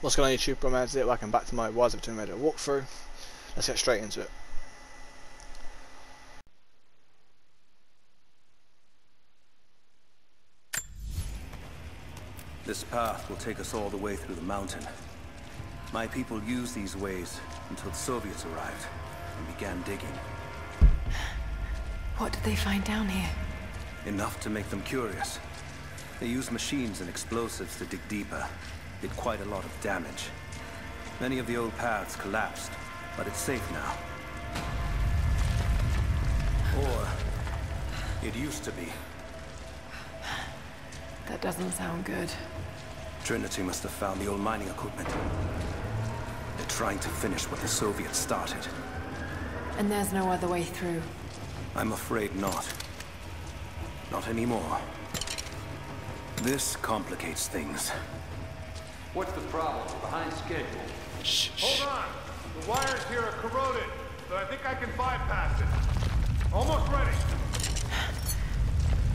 What's going on YouTube, BrummyAdz it, welcome back to my Rise of Tomb Raider walkthrough. Let's get straight into it. This path will take us all the way through the mountain. My people used these ways until the Soviets arrived and began digging. What did they find down here? Enough to make them curious. They used machines and explosives to dig deeper. Did quite a lot of damage. Many of the old paths collapsed, but it's safe now. Or... it used to be. That doesn't sound good. Trinity must have found the old mining equipment. They're trying to finish what the Soviets started. And there's no other way through. I'm afraid not. Not anymore. This complicates things. What's the problem? Behind schedule. Shh, Hold on. The wires here are corroded, but I think I can bypass it. Almost ready.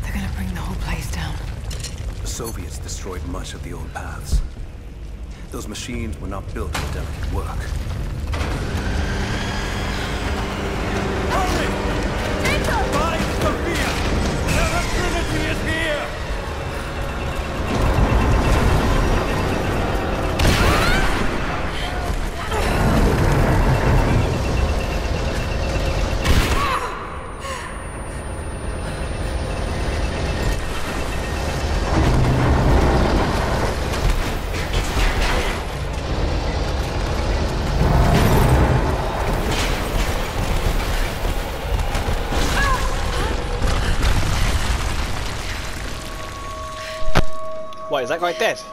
They're gonna bring the whole place down. The Soviets destroyed much of the old paths. Those machines were not built for delicate work. Find Sofia! Tell her Trinity is here! Is that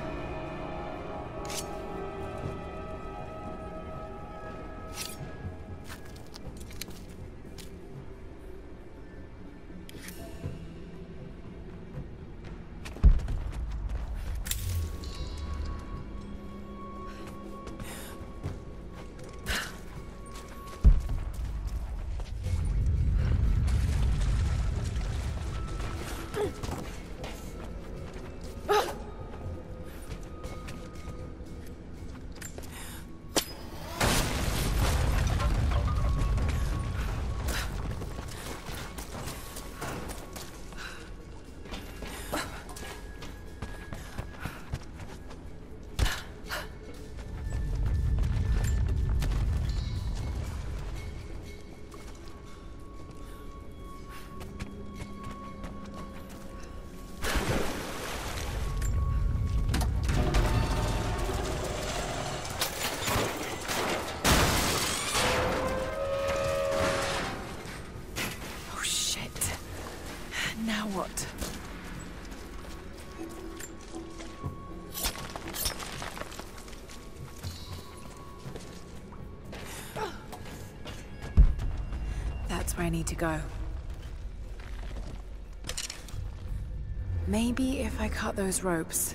Maybe if I cut those ropes.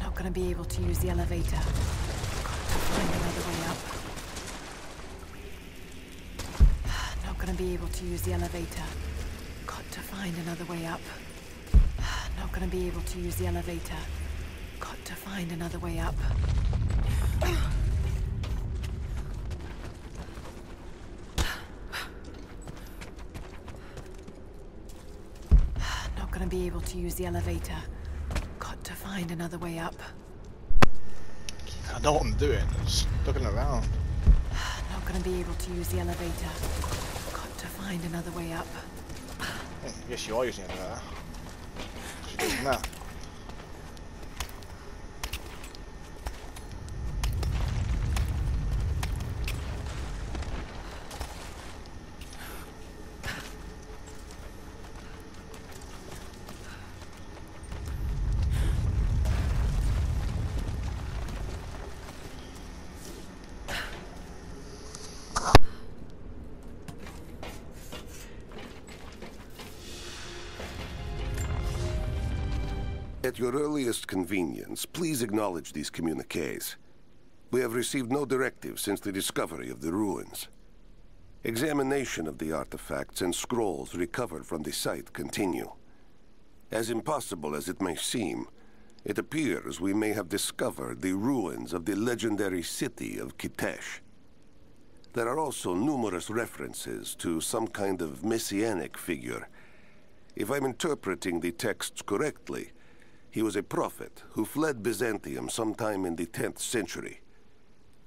Not gonna be able to use the elevator. Not gonna be able to use the elevator. Got to find another way up. Not gonna be able to use the elevator. Got to find another way up. Not gonna be able to use the elevator. Got to find another way up. I know what I'm doing. I'm Just looking around. Not gonna be able to use the elevator. Got to find another way up. Yes, you are using it there. What earliest convenience, please acknowledge these communiques. We have received no directive since the discovery of the ruins. Examination of the artifacts and scrolls recovered from the site continue. As impossible as it may seem, it appears we may have discovered the ruins of the legendary city of Kitesh. There are also numerous references to some kind of messianic figure. If I'm interpreting the texts correctly, he was a prophet who fled Byzantium sometime in the 10th century.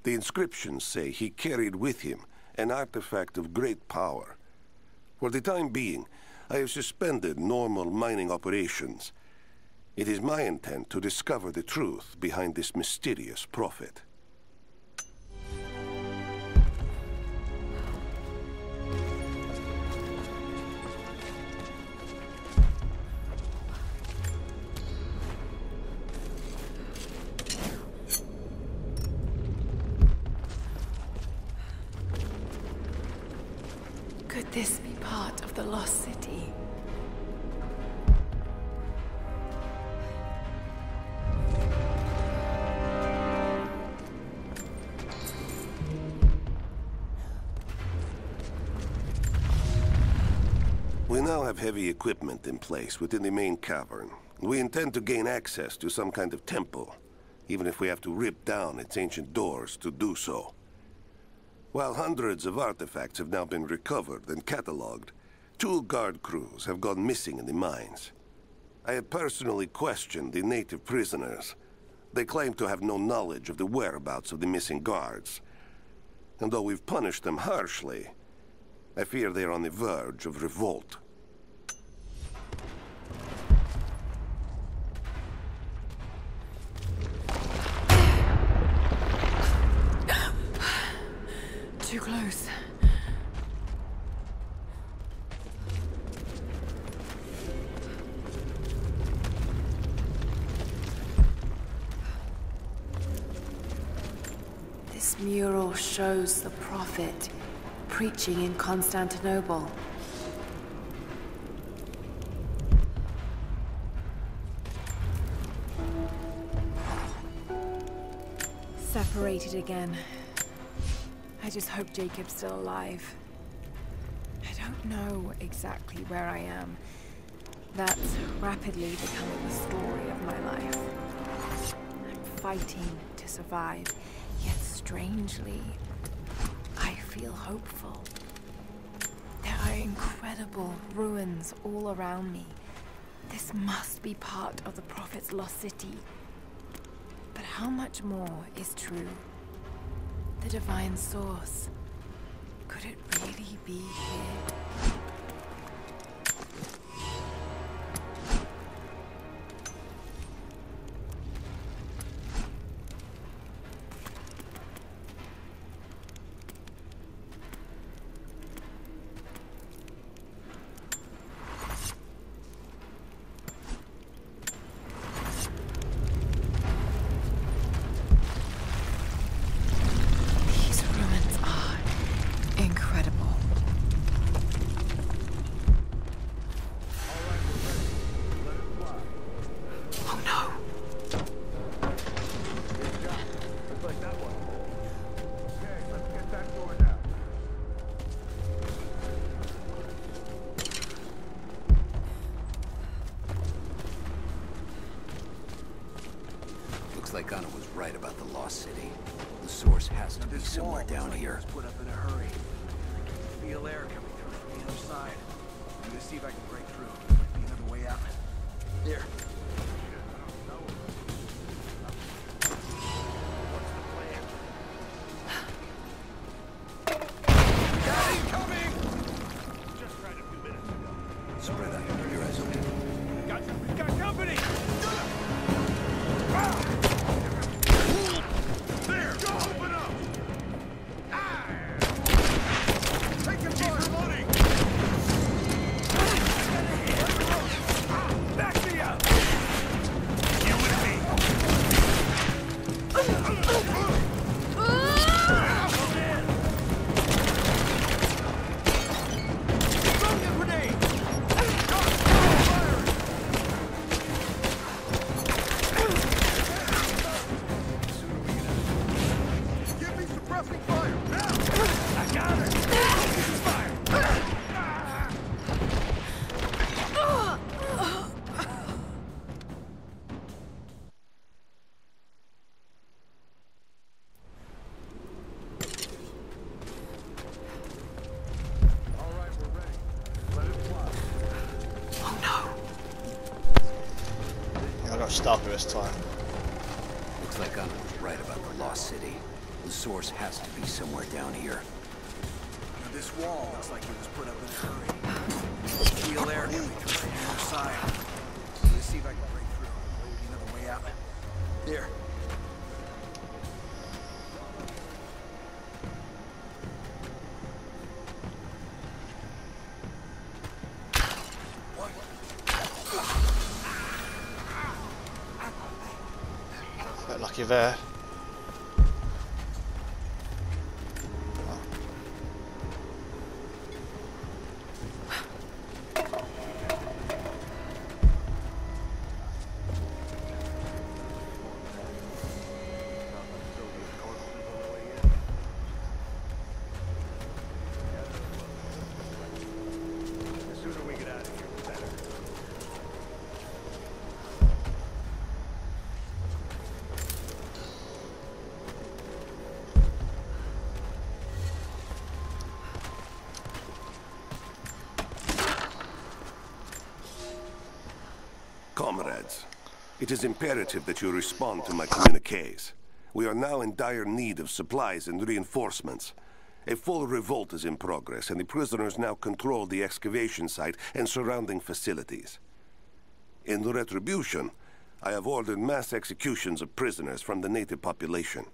The inscriptions say he carried with him an artifact of great power. For the time being, I have suspended normal mining operations. It is my intent to discover the truth behind this mysterious prophet. Equipment in place within the main cavern. We intend to gain access to some kind of temple, even if we have to rip down its ancient doors to do so. While hundreds of artifacts have now been recovered and catalogued, two guard crews have gone missing in the mines. I have personally questioned the native prisoners. They claim to have no knowledge of the whereabouts of the missing guards. And though we've punished them harshly, I fear they are on the verge of revolt. Too close. This mural shows the prophet preaching in Constantinople. Separated again. I just hope Jacob's still alive. I don't know exactly where I am. That's rapidly becoming the story of my life. I'm fighting to survive, yet strangely, I feel hopeful. There are incredible ruins all around me. This must be part of the Prophet's lost city. But how much more is true? The divine source. Could it really be here? Looks like Anna was right about the Lost City. The source has to be somewhere down like here. put up in a hurry. I feel air coming through from the other side. I'm gonna see if I can break through. Might be another way out. Lucky there. It is imperative that you respond to my communiques. We are now in dire need of supplies and reinforcements. A full revolt is in progress, and the prisoners now control the excavation site and surrounding facilities. In retribution, I have ordered mass executions of prisoners from the native population.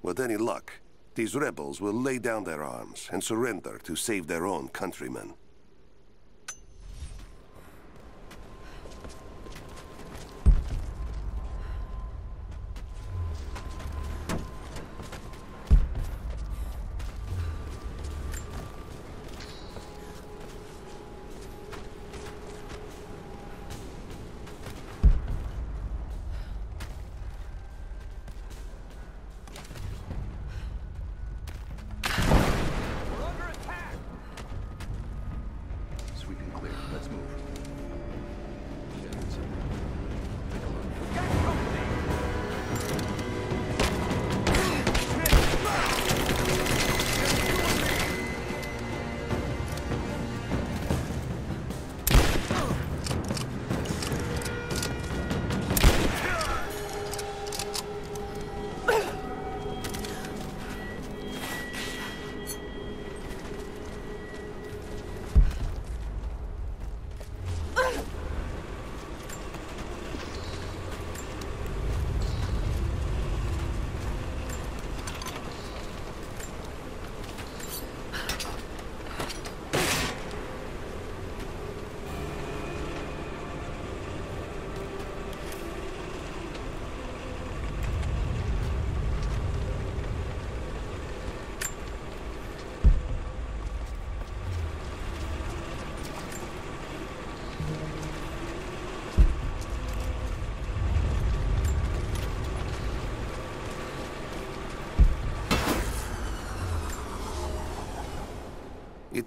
With any luck, these rebels will lay down their arms and surrender to save their own countrymen.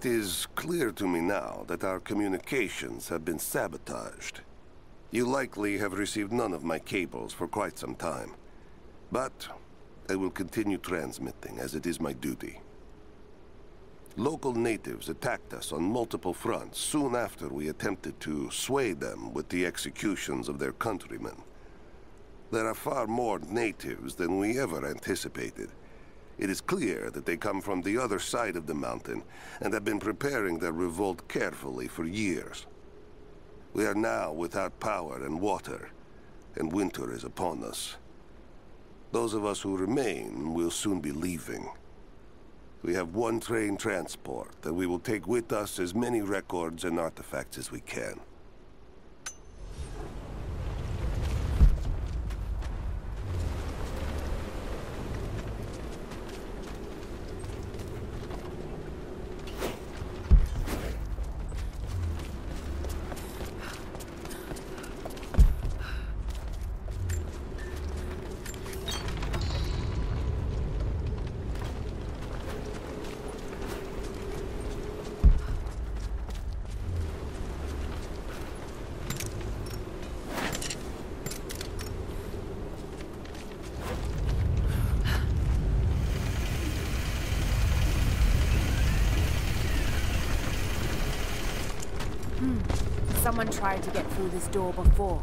It is clear to me now that our communications have been sabotaged. You likely have received none of my cables for quite some time. But I will continue transmitting, as it is my duty. Local natives attacked us on multiple fronts soon after we attempted to sway them with the executions of their countrymen. There are far more natives than we ever anticipated. It is clear that they come from the other side of the mountain and have been preparing their revolt carefully for years. We are now without power and water, and winter is upon us. Those of us who remain will soon be leaving. We have one train transport, and we will take with us as many records and artifacts as we can. Someone tried to get through this door before.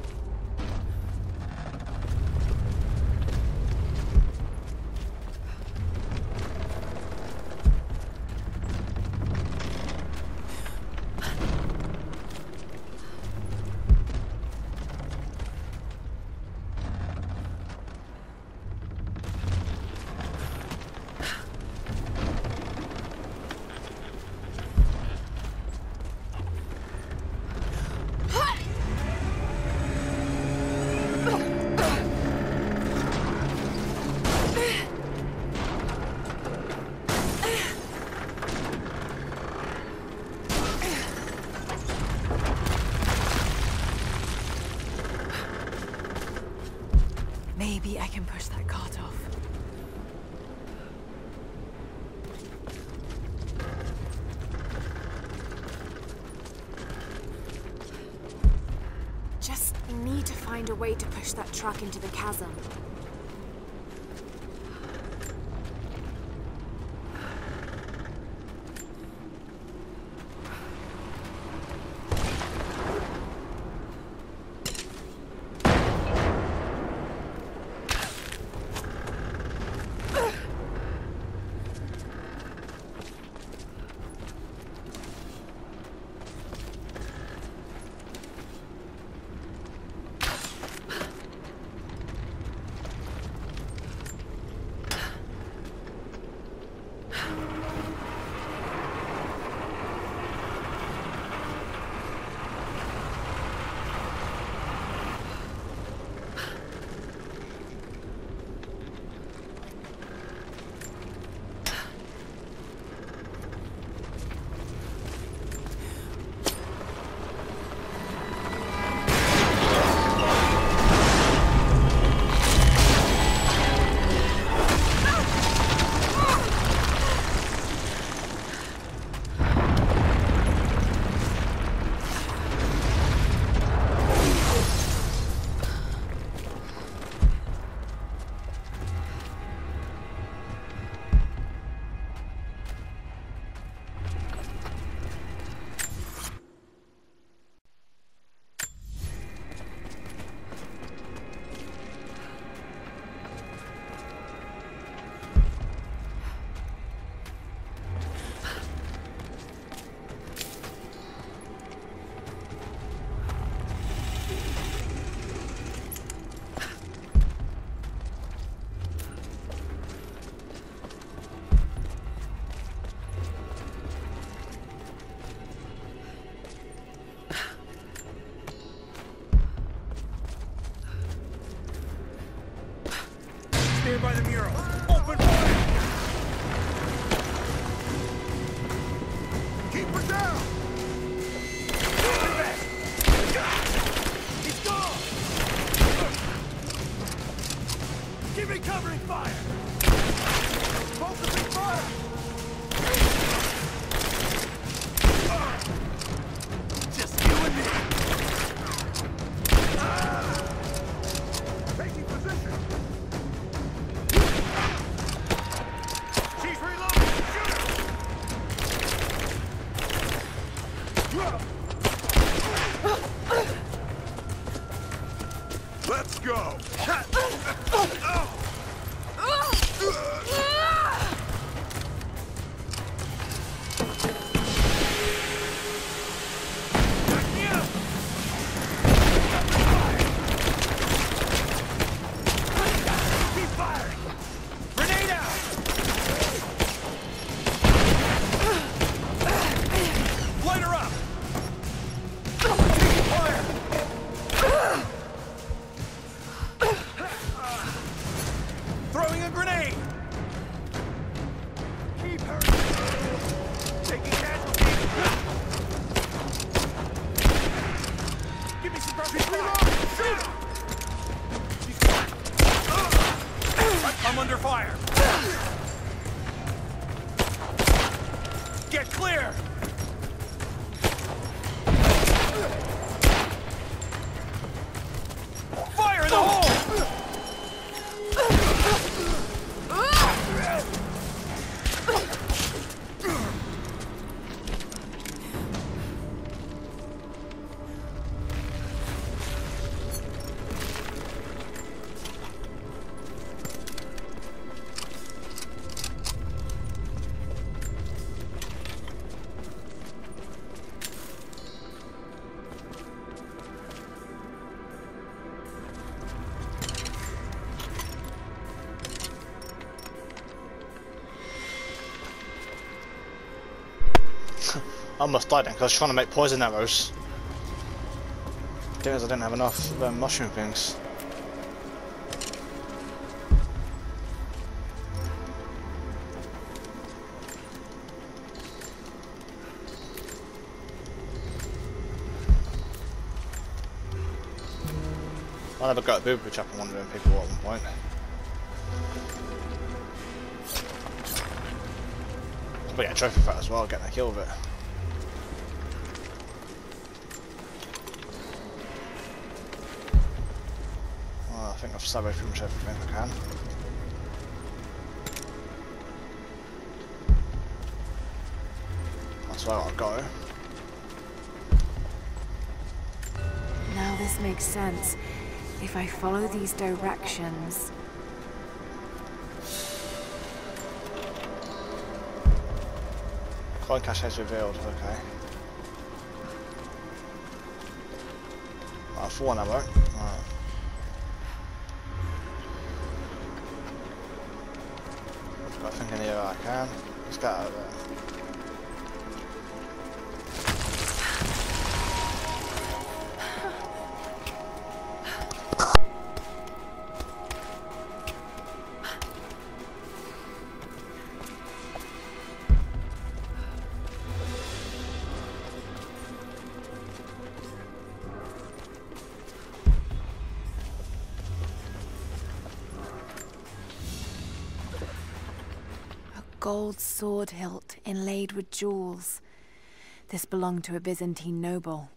Maybe I can push that cart off. Just need to find a way to push that truck into the chasm. Taking almost died then because I was trying to make poison arrows. Because I didn't have enough um, mushroom things. I never got a boob which one of them people at one point. Probably get a trophy for that as well, getting a kill with it. Well, I think I've salvaged pretty much everything I can. That's where I'll go. Now this makes sense. If I follow these directions... Coin cache has revealed, okay. Uh, four ammo. Sword hilt inlaid with jewels. This belonged to a Byzantine noble.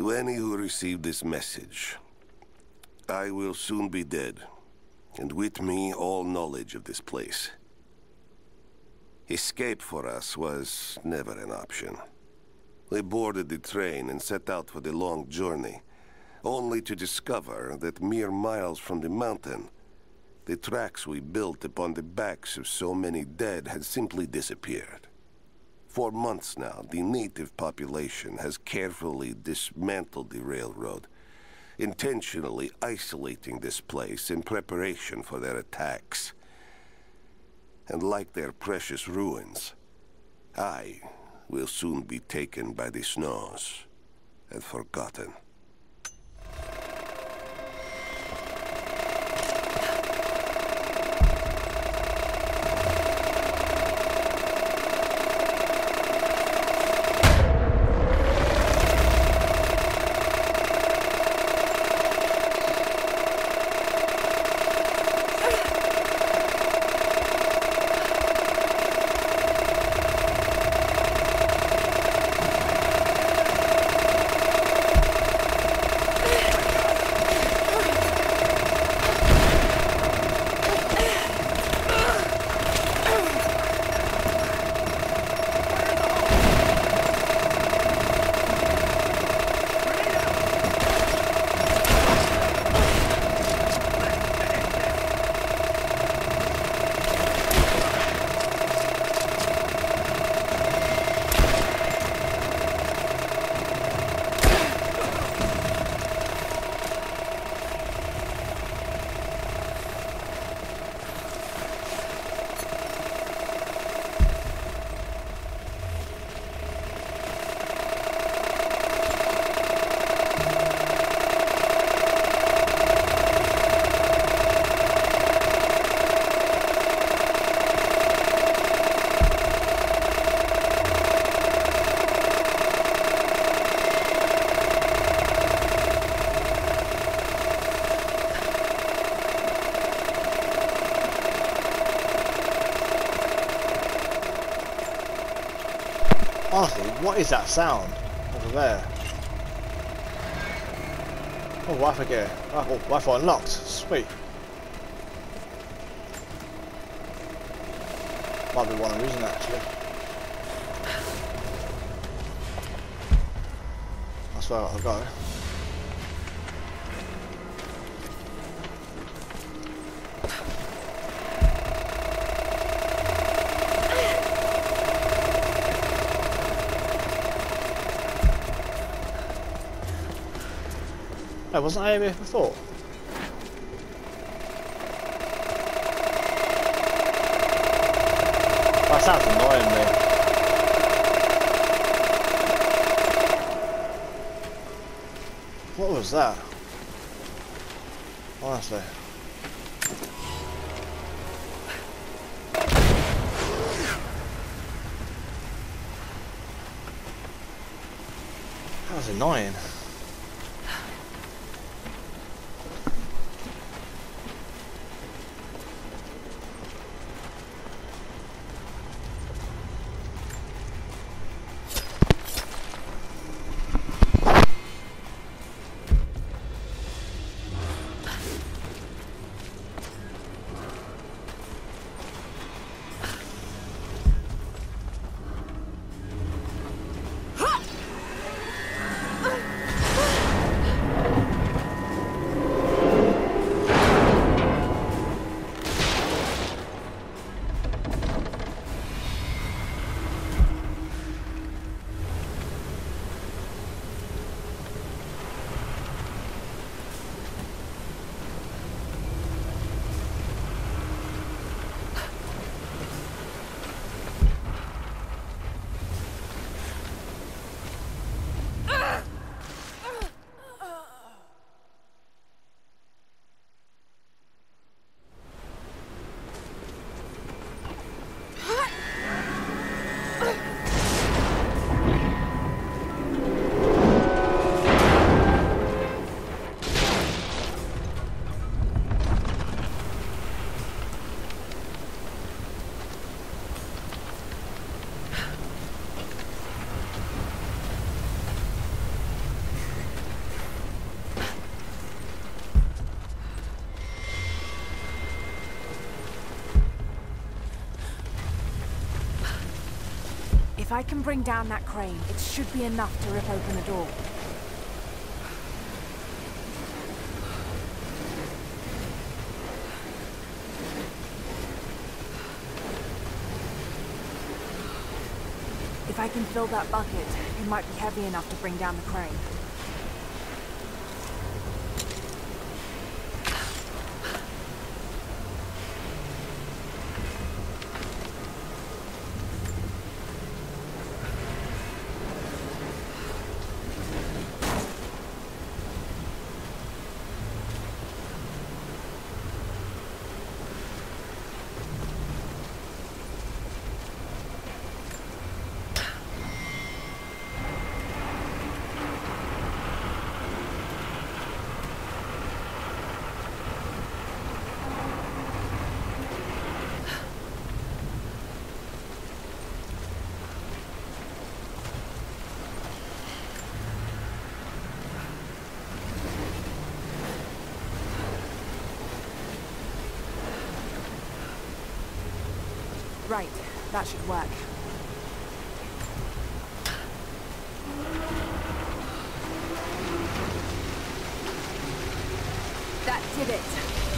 To any who received this message, I will soon be dead, and with me all knowledge of this place. Escape for us was never an option. We boarded the train and set out for the long journey, only to discover that mere miles from the mountain, the tracks we built upon the backs of so many dead had simply disappeared. For months now, the native population has carefully dismantled the railroad, intentionally isolating this place in preparation for their attacks. And like their precious ruins, I will soon be taken by the snows and forgotten. What is that sound over there? Oh, Wi-Fi gear. Oh, Wi-Fi unlocked. Sweet. Might be one I'm using actually. That's where I'll go. Wasn't I here before? That sounds annoying me. What was that? Honestly. That was annoying. If I can bring down that crane, it should be enough to rip open the door. If I can fill that bucket, it might be heavy enough to bring down the crane. Right, that should work. That did it.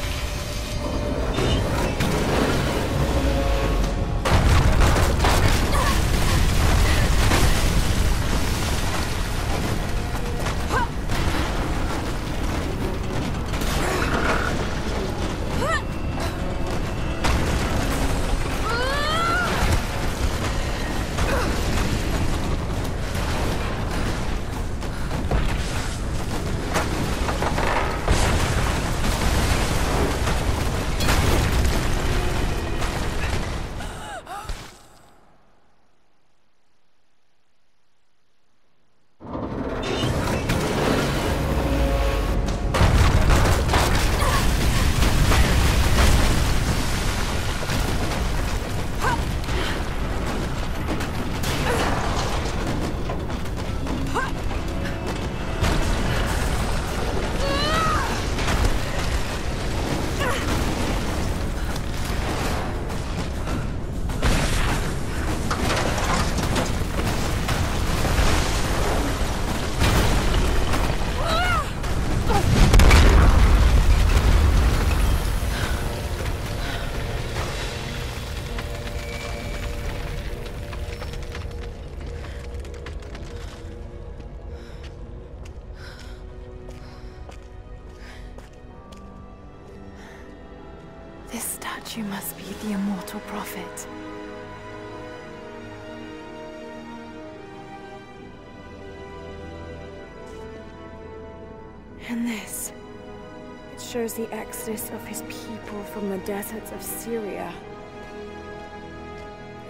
Shows the exodus of his people from the deserts of Syria.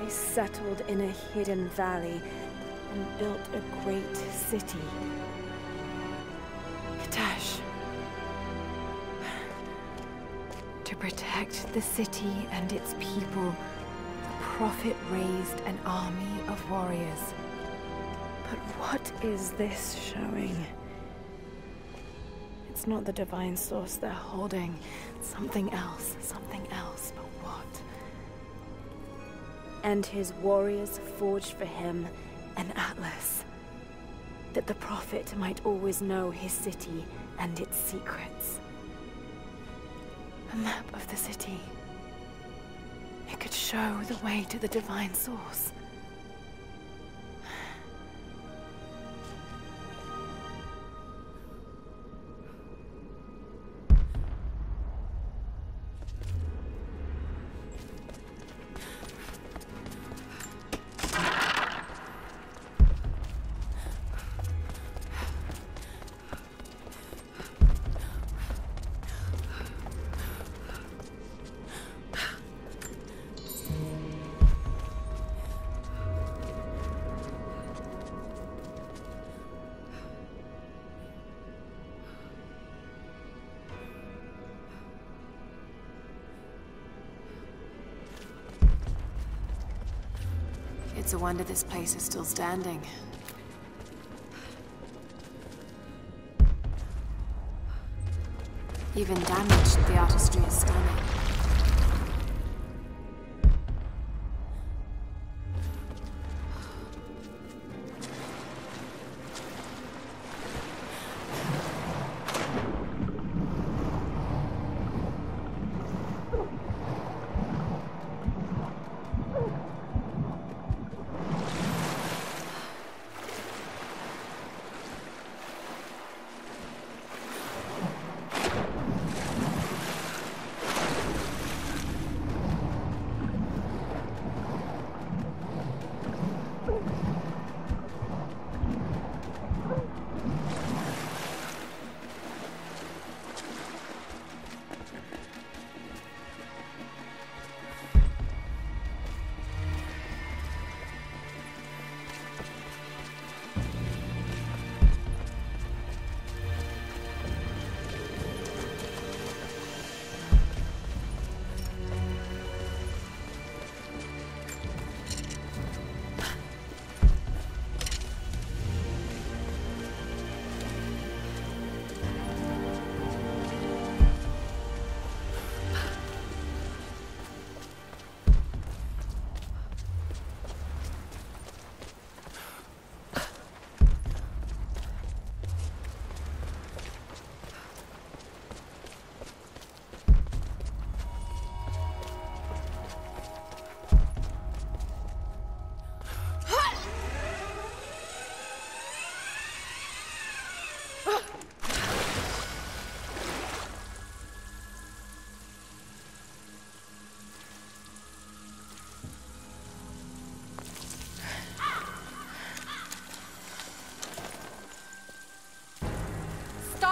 They settled in a hidden valley and built a great city. Kitezh. To protect the city and its people, the Prophet raised an army of warriors. But what is this showing? It's not the divine source they're holding. Something else, something else, but what? And his warriors forged for him an atlas. That the Prophet might always know his city and its secrets. A map of the city. It could show the way to the divine source. It's a wonder this place is still standing. Even damaged, the artistry is stunning.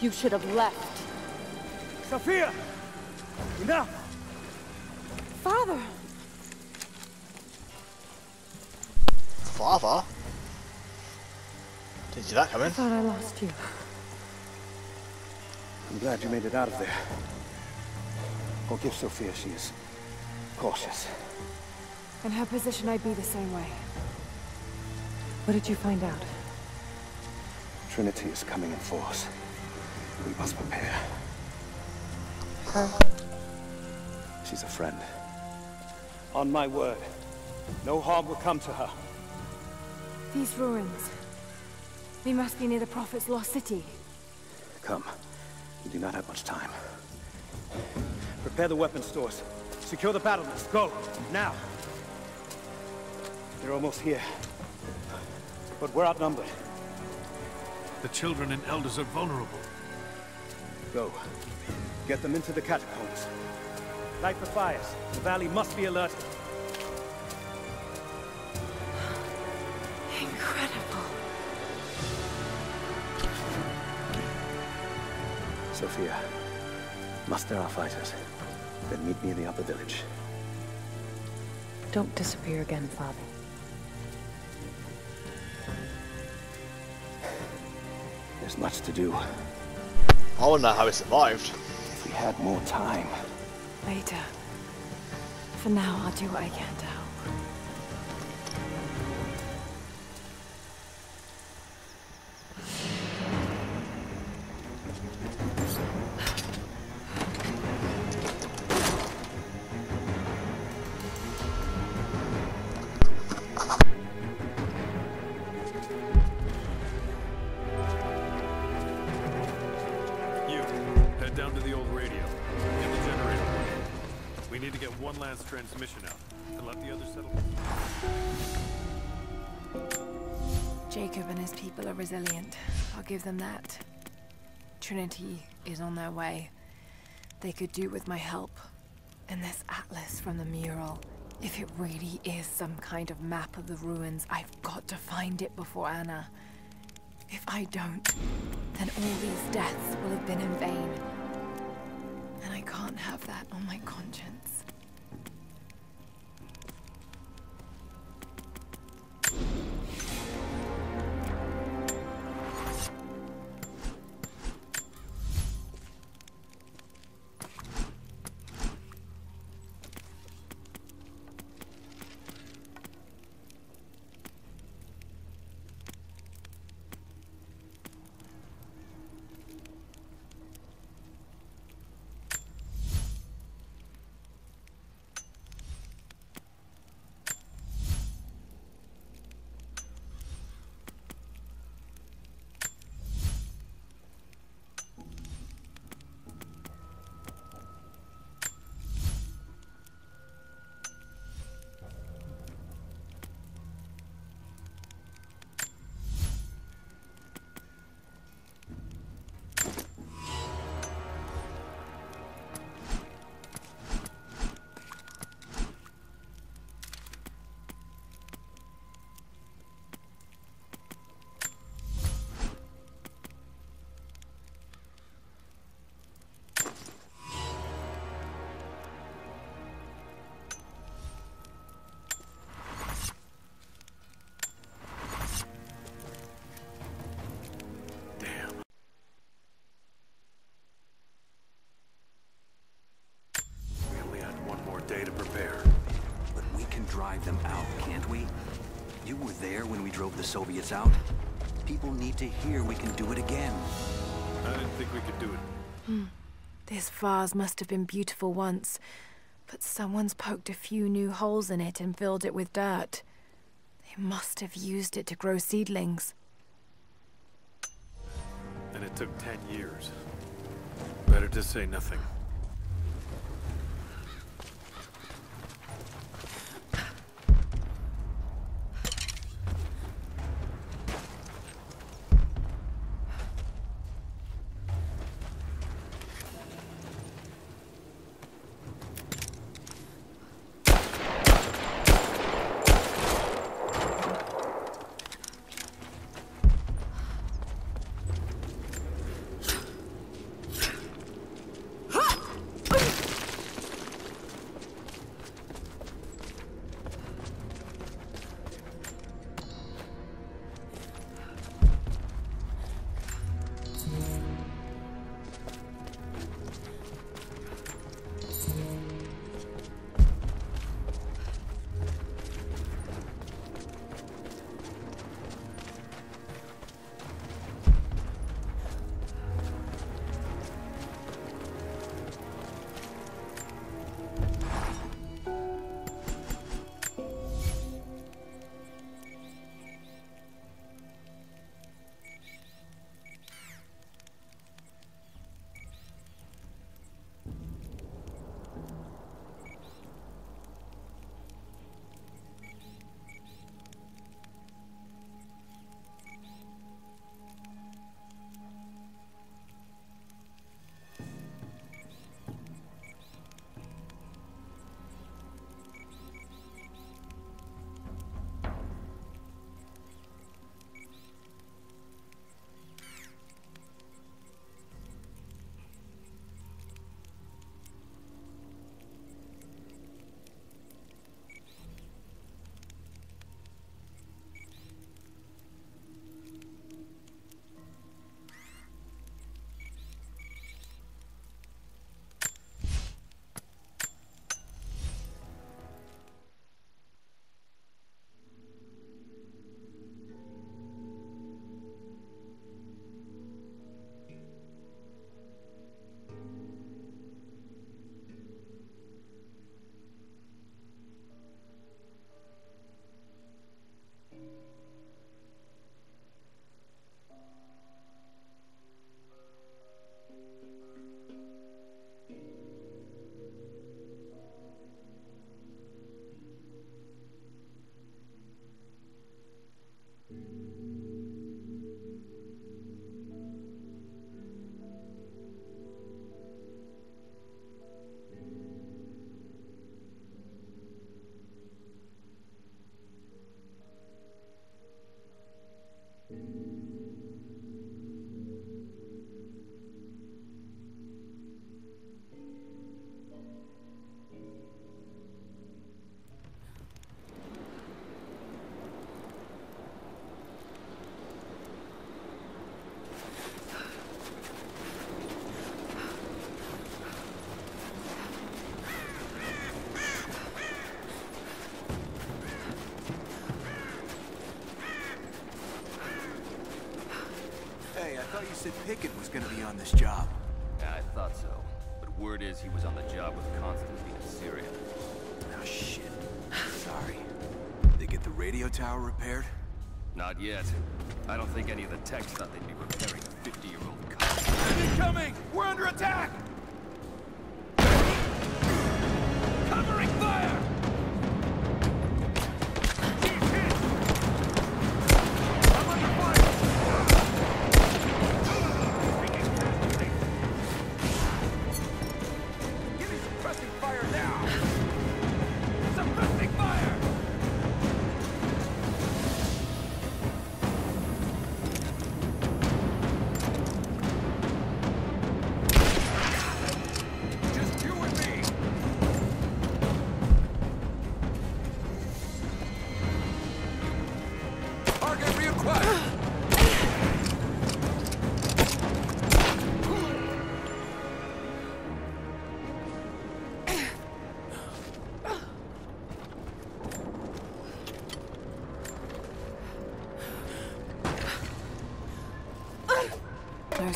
You should have left. Sofia! Enough! Father! Father? Didn't see that coming. I Thought I lost you. I'm glad you made it out of there. Forgive Sofia, she is cautious. In her position, I'd be the same way. What did you find out? Trinity is coming in force. We must prepare. Her? She's a friend. On my word, no harm will come to her. These ruins. We must be near the Prophet's lost city. Come. We do not have much time. Prepare the weapon stores. Secure the battlements. Go! Now! They're almost here. But we're outnumbered. The children and elders are vulnerable. Go. Get them into the catacombs. Light the fires. The valley must be alerted. Incredible. Sofia, muster our fighters. Then meet me in the upper village. Don't disappear again, Father. There's much to do. I want to know how he survived. If we had more time. Later. For now, I'll do what I can give them that. Trinity is on their way. They could do with my help. And this atlas from the mural. If it really is some kind of map of the ruins, I've got to find it before Ana. If I don't, then all these deaths will have been in vain. And I can't have that on my conscience. Drive them out, can't we? You were there when we drove the Soviets out. People need to hear we can do it again. I didn't think we could do it. Hmm. This vase must have been beautiful once, but someone's poked a few new holes in it and filled it with dirt. They must have used it to grow seedlings. And it took ten years. Better to say nothing. Thought you said Pickett was gonna be on this job. Yeah, I thought so. But word is he was on the job with Konstantin of Syria. Oh, shit. Sorry. They get the radio tower repaired? Not yet. I don't think any of the techs thought they'd be repairing a 50-year-old car. Incoming! We're under attack!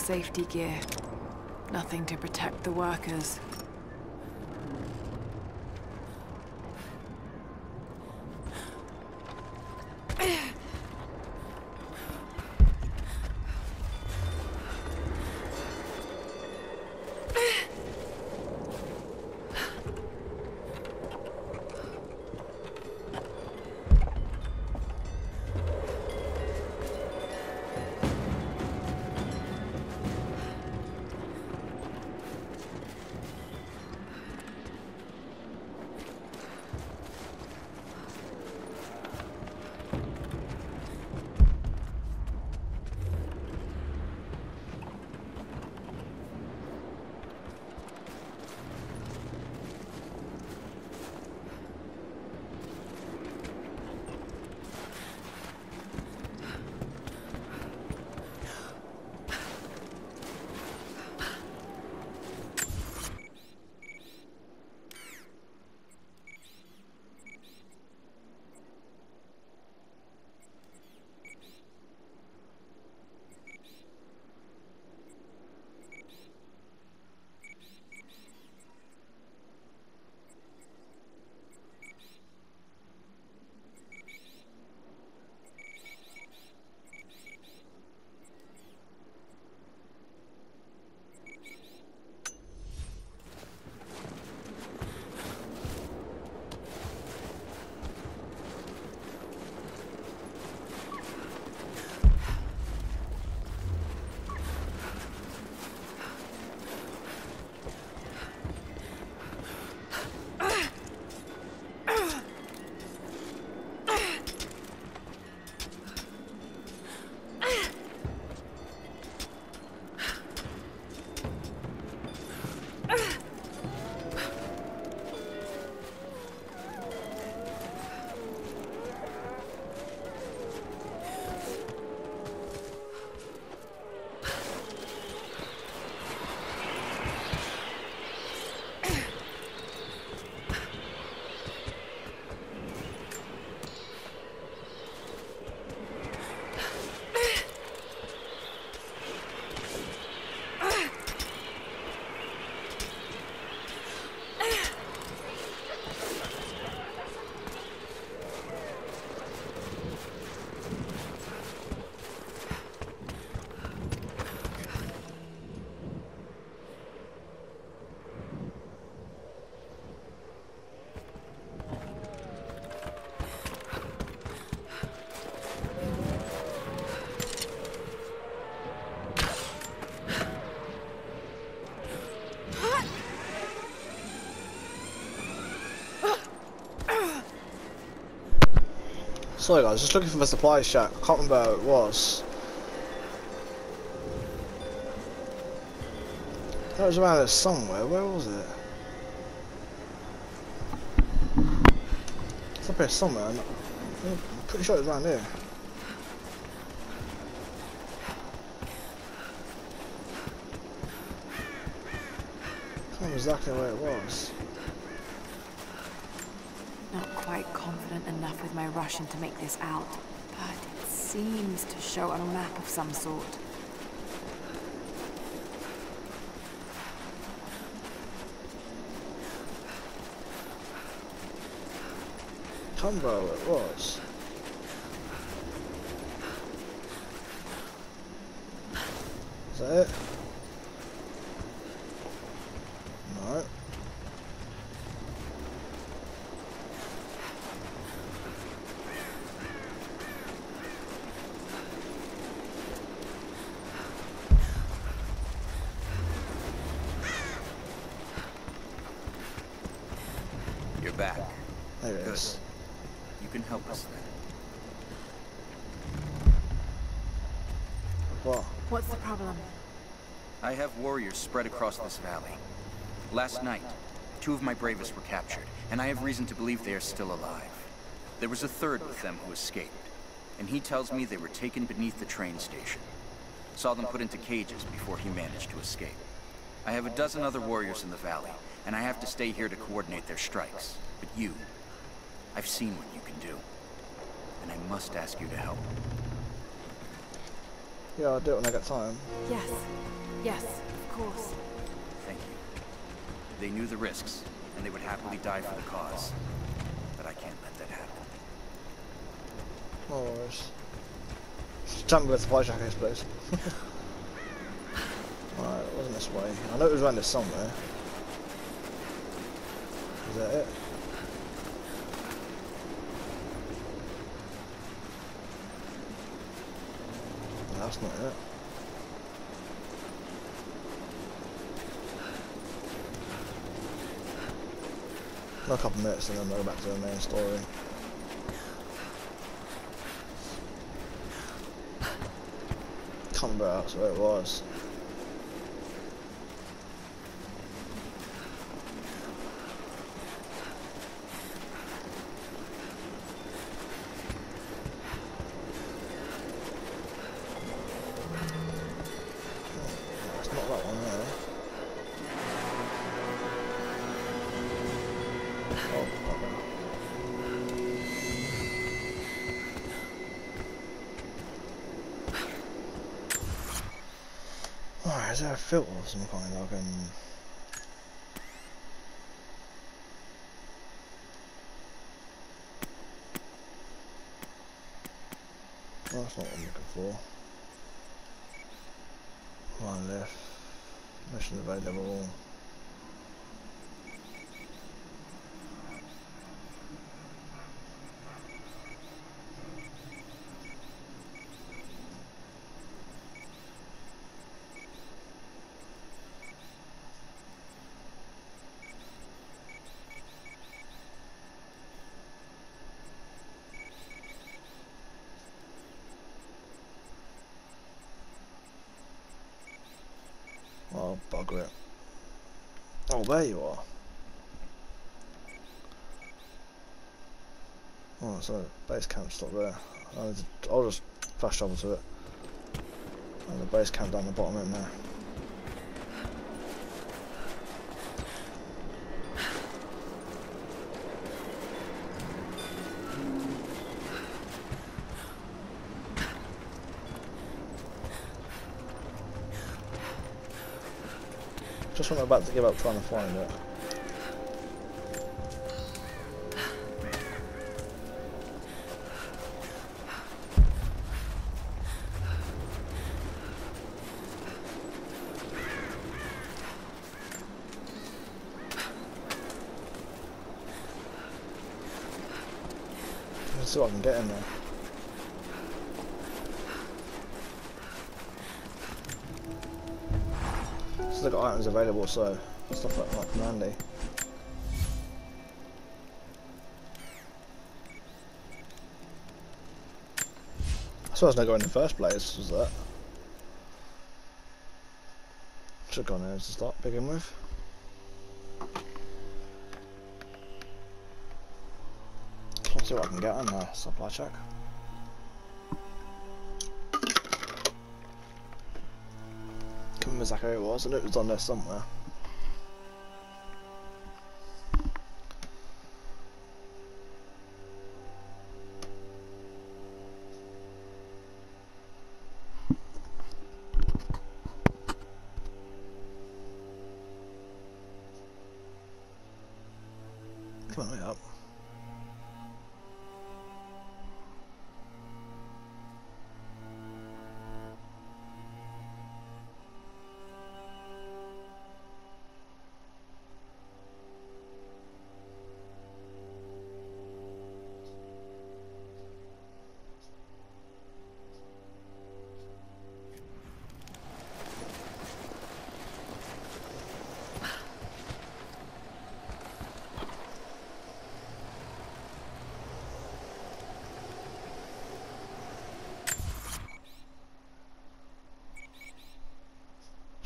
Safety gear. Nothing to protect the workers. Sorry guys, just looking for the supply shack. I can't remember where it was. That was around there somewhere. Where was it? It's up here somewhere. I'm pretty sure it was around here. Can't remember exactly where it was. Not quite confident enough with my Russian to make this out, but it seems to show a map of some sort. Where it was. Is that it? No. You're back. There it Good. is. You can help us then. What? What's the problem? I have warriors spread across this valley. Last night, two of my bravest were captured, and I have reason to believe they are still alive. There was a third with them who escaped, and he tells me they were taken beneath the train station. Saw them put into cages before he managed to escape. I have a dozen other warriors in the valley, and I have to stay here to coordinate their strikes. But you, I've seen what you can do, and I must ask you to help. Yeah, I'll do it when I get time. Yes. Yes, of course. Thank you. They knew the risks, and they would happily die for the cause. But I can't let that happen. Worries. Just tell the is, please. Alright, it wasn't this way. I know it was around this somewhere. Is that it? No, that's not it. Another couple minutes and then we'll go back to the main story. Can't remember that's where it was. Filter of some kind I can... Um, oh, that's not what I'm looking for. One left. Mission available. Oh, bugger it. Oh, there you are. Oh, so base camp's not there. I'll just, flash over to it. And the base camp down the bottom in there. Just when I'm about to give up trying to find it. Let's see what I can get in there. Available, so stuff like that from handy. suppose no go in the first place, was that? Should have gone there to start begin with. Let's see what I can get on the supply check. Exactly who it was, and it was on there somewhere.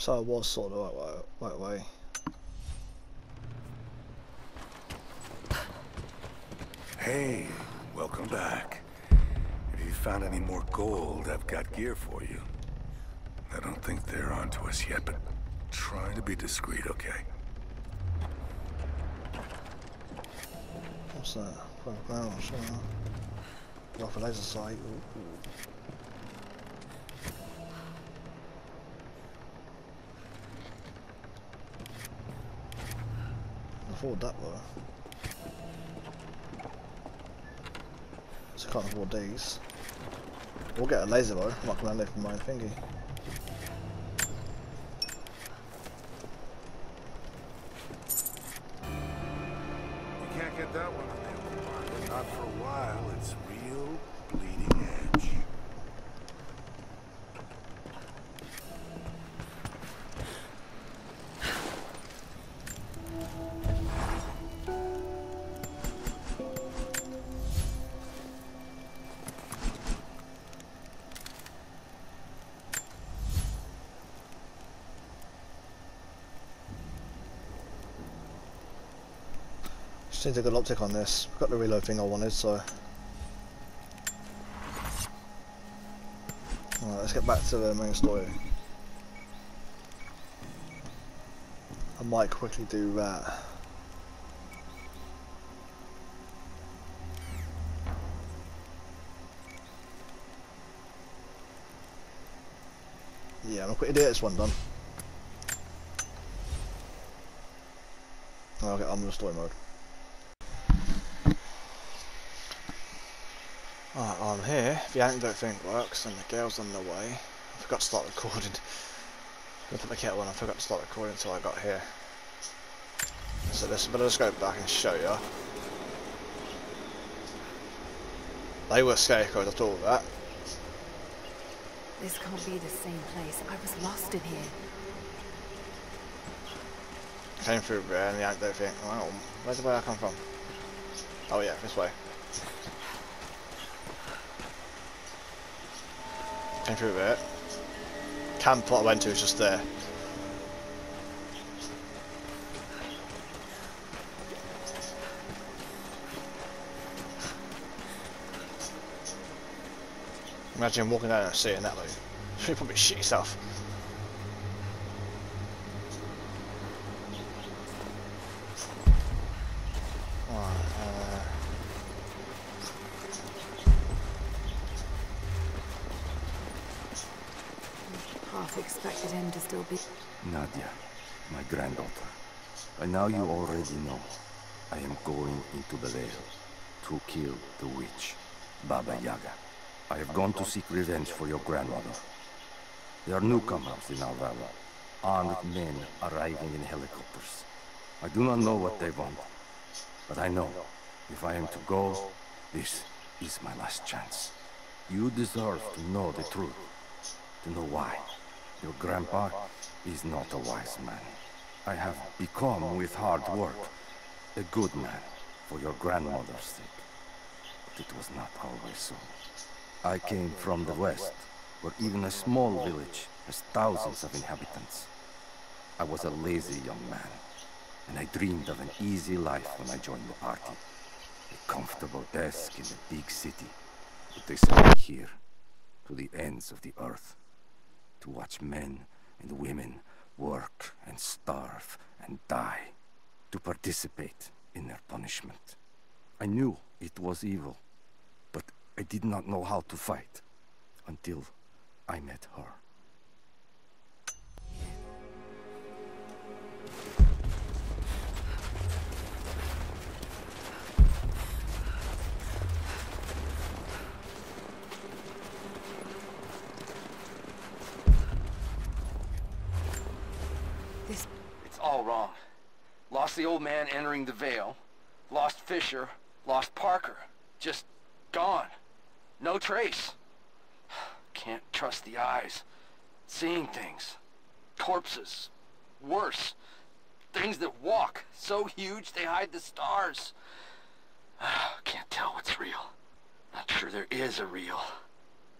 So I was sort of right way. Right way. Hey, welcome back. If you found any more gold, I've got gear for you. I don't think they're onto us yet, but try to be discreet, okay? What's that? Front ground or something. Off a laser sight. Ooh, ooh. Afford that though. So I can't afford these. We'll get a laser though, I'm not gonna from my thingy. Need a good optic on this. Got the reload thing I wanted, so. Alright, let's get back to the main story. I might quickly do that. Yeah, I'm quickly do this one done. Okay, on with the story mode. Here. The antidote thing works and the girl's on the way. I forgot to start recording. I put the kettle on, I forgot to start recording until I got here. So this, but I'll just go back and show you. They were scarecrows, I told that. This can't be the same place. I was lost in here. Came through there and the antidote thing. Wow, where's the way I come from? Oh yeah, this way. Came through it. Camp what I went to is just there. Imagine walking down and seeing that like you probably shit yourself. Right, uh, Half expected him to still be. Nadia, my granddaughter. By now you already know. I am going into the Vale to kill the witch, Baba Yaga. I have gone to seek revenge for your grandmother. There are newcomers in our valley, armed men arriving in helicopters. I do not know what they want, but I know if I am to go, this is my last chance. You deserve to know the truth, to know why. Your grandpa is not a wise man. I have become, with hard work, a good man for your grandmother's sake. But it was not always so. I came from the west, where even a small village has thousands of inhabitants. I was a lazy young man, and I dreamed of an easy life when I joined the party. A comfortable desk in a big city. But they sent me here, to the ends of the earth, to watch men and women work and starve and die, to participate in their punishment. I knew it was evil, but I did not know how to fight until I met her. The old man entering the Vale. Lost Fisher. Lost Parker. Just gone. No trace. Can't trust the eyes. Seeing things. Corpses. Worse. Things that walk. So huge they hide the stars. Can't tell what's real. Not sure there is a real.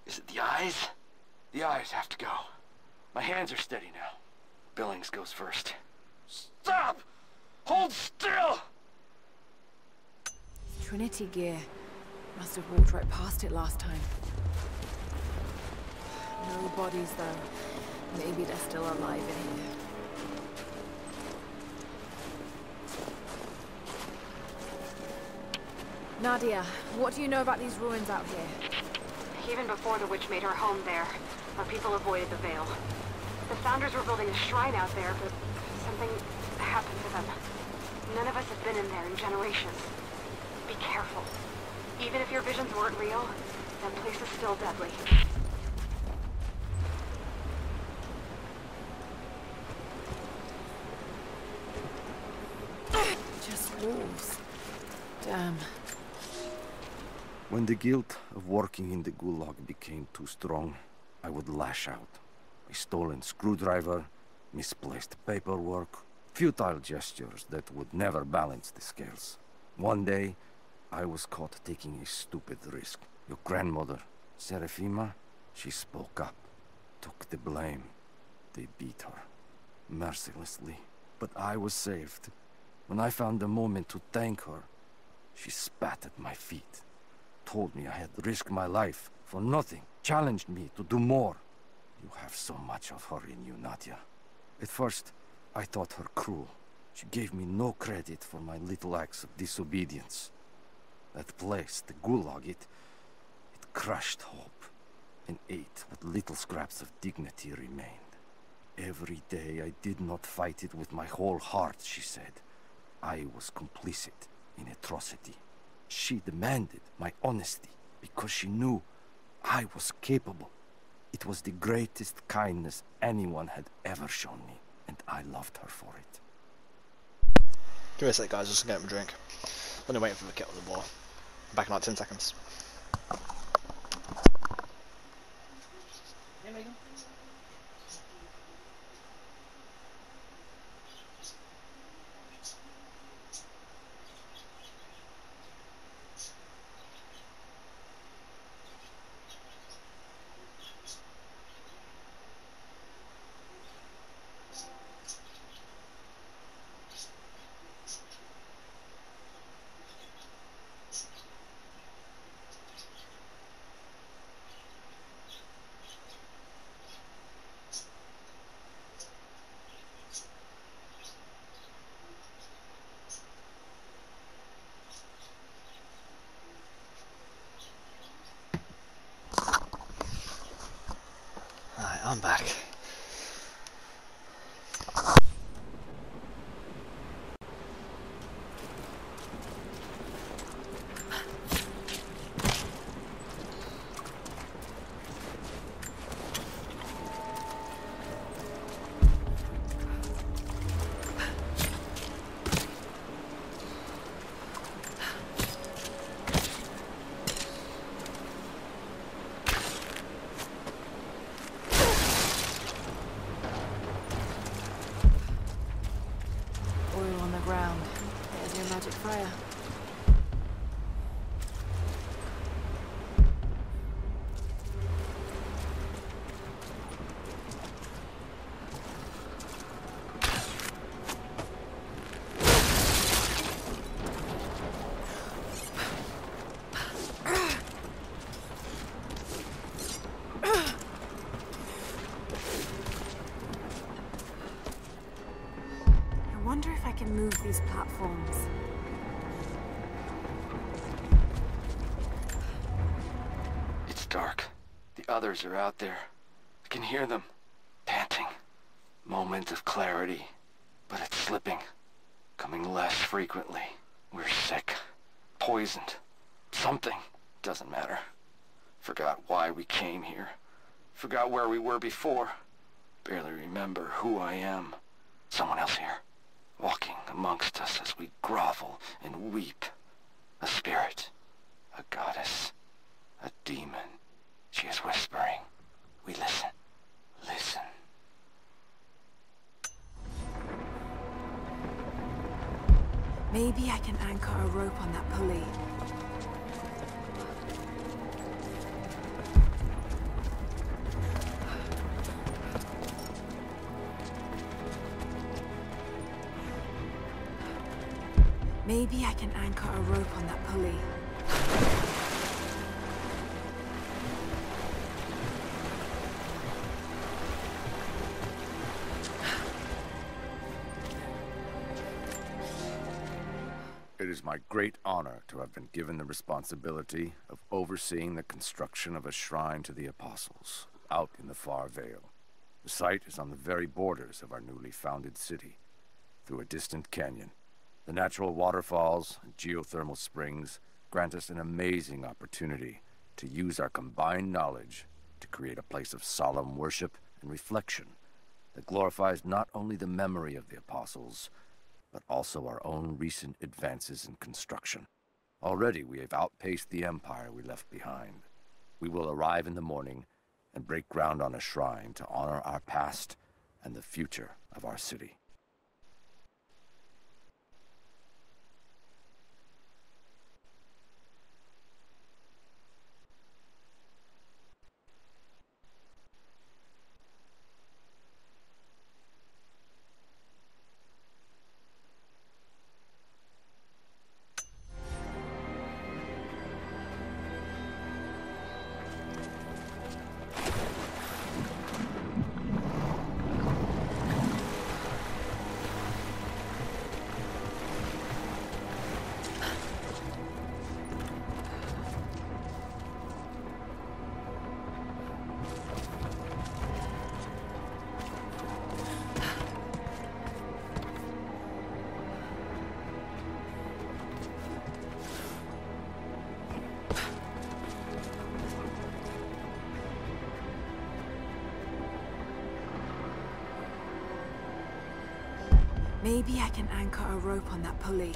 Is it the eyes? The eyes have to go. My hands are steady now. Billings goes first. Stop! Hold still! Trinity gear. Must have walked right past it last time. No bodies, though. Maybe they're still alive in here. Nadia, what do you know about these ruins out here? Even before the witch made her home there, our people avoided the Vale. The Founders were building a shrine out there, but something happened to them. None of us have been in there in generations. Be careful. Even if your visions weren't real, that place is still deadly. Just wolves. Damn. When the guilt of working in the gulag became too strong, I would lash out. A stolen screwdriver, misplaced paperwork, futile gestures that would never balance the scales. One day, I was caught taking a stupid risk. Your grandmother, Serafima, she spoke up, took the blame. They beat her, mercilessly. But I was saved. When I found the moment to thank her, she spat at my feet, told me I had risked my life for nothing, challenged me to do more. You have so much of her in you, Nadia. At first, I thought her cruel. She gave me no credit for my little acts of disobedience. That place, the Gulag, it... it crushed hope and ate what little scraps of dignity remained. Every day I did not fight it with my whole heart, she said. I was complicit in atrocity. She demanded my honesty because she knew I was capable. It was the greatest kindness anyone had ever shown me, and I loved her for it. Give me a sec, guys. Just get him a drink. I'm only waiting for the kettle to boil. Back in like 10 seconds. Back. Others are out there. I can hear them, panting. Moment of clarity, but it's slipping. Coming less frequently. We're sick. Poisoned. Something. Doesn't matter. Forgot why we came here. Forgot where we were before. Barely remember who I am. Someone else here. Walking amongst us as we grovel and weep. Is my great honor to have been given the responsibility of overseeing the construction of a shrine to the Apostles out in the far vale. The site is on the very borders of our newly founded city, through a distant canyon. The natural waterfalls and geothermal springs grant us an amazing opportunity to use our combined knowledge to create a place of solemn worship and reflection that glorifies not only the memory of the Apostles, but also our own recent advances in construction. Already we have outpaced the empire we left behind. We will arrive in the morning and break ground on a shrine to honor our past and the future of our city. Maybe I can anchor a rope on that pulley.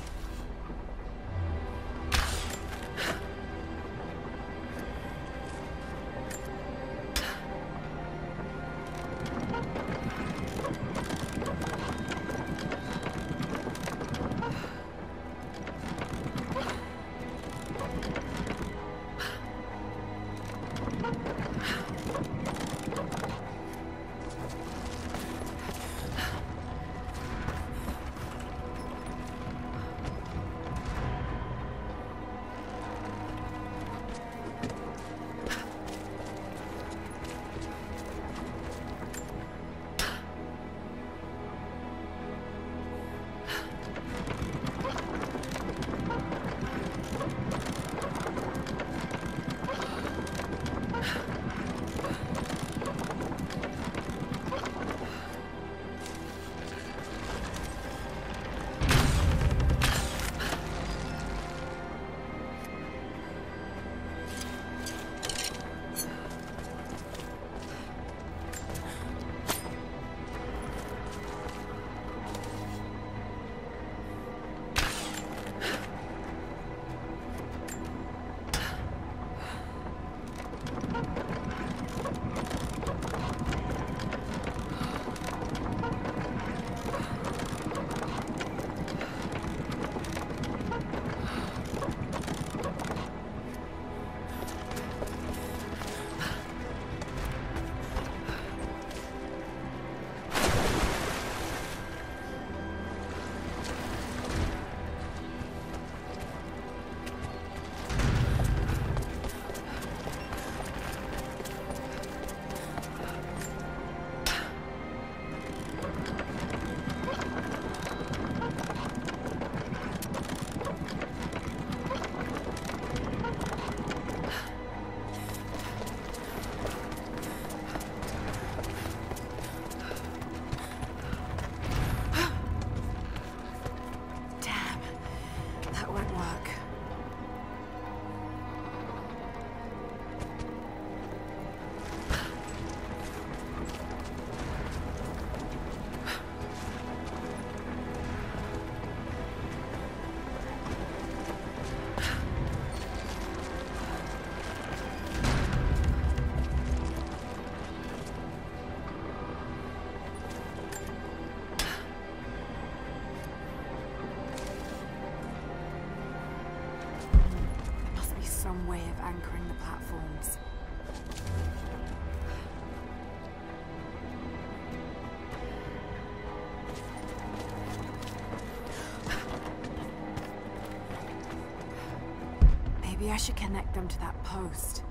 Maybe I should connect them to that post.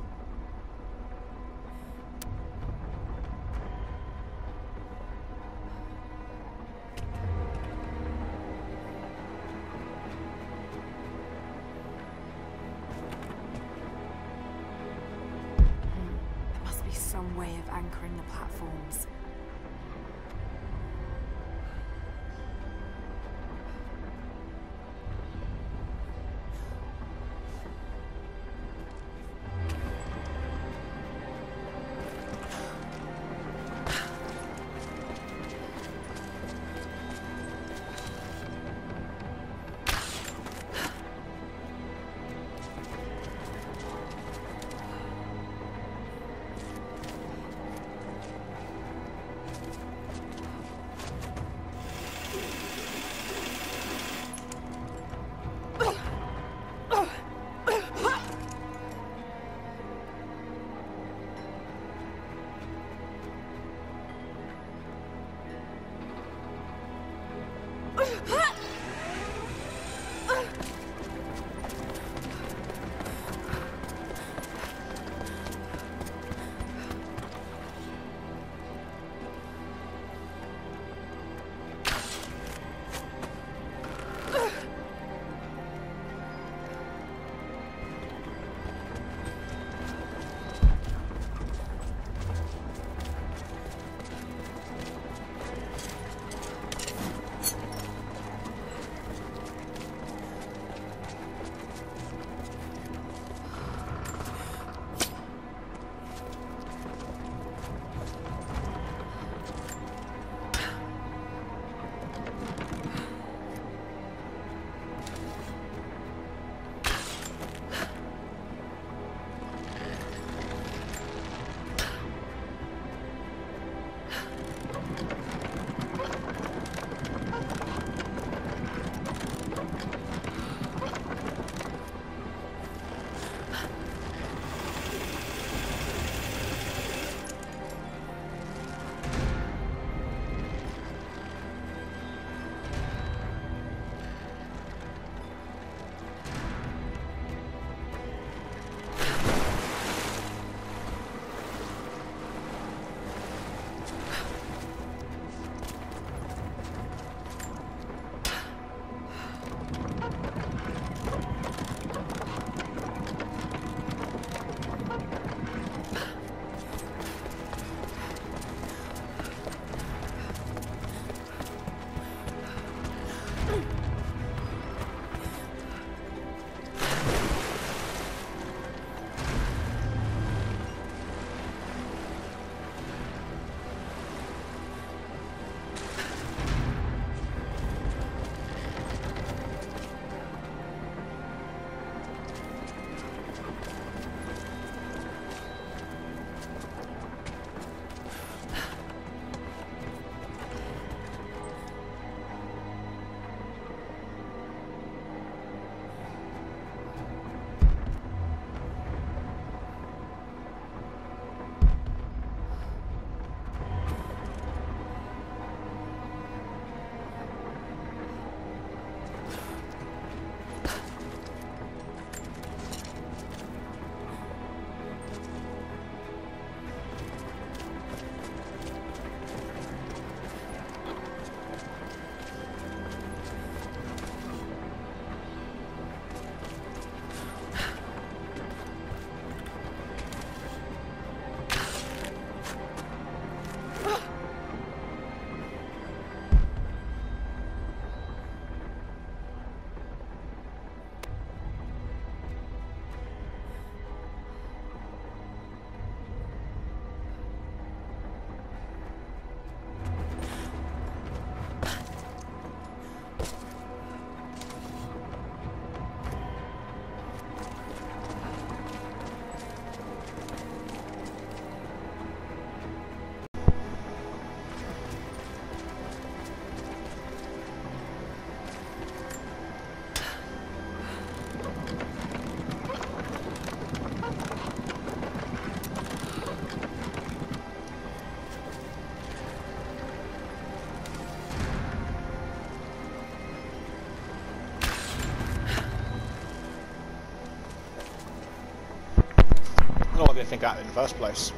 Think that it in the first place.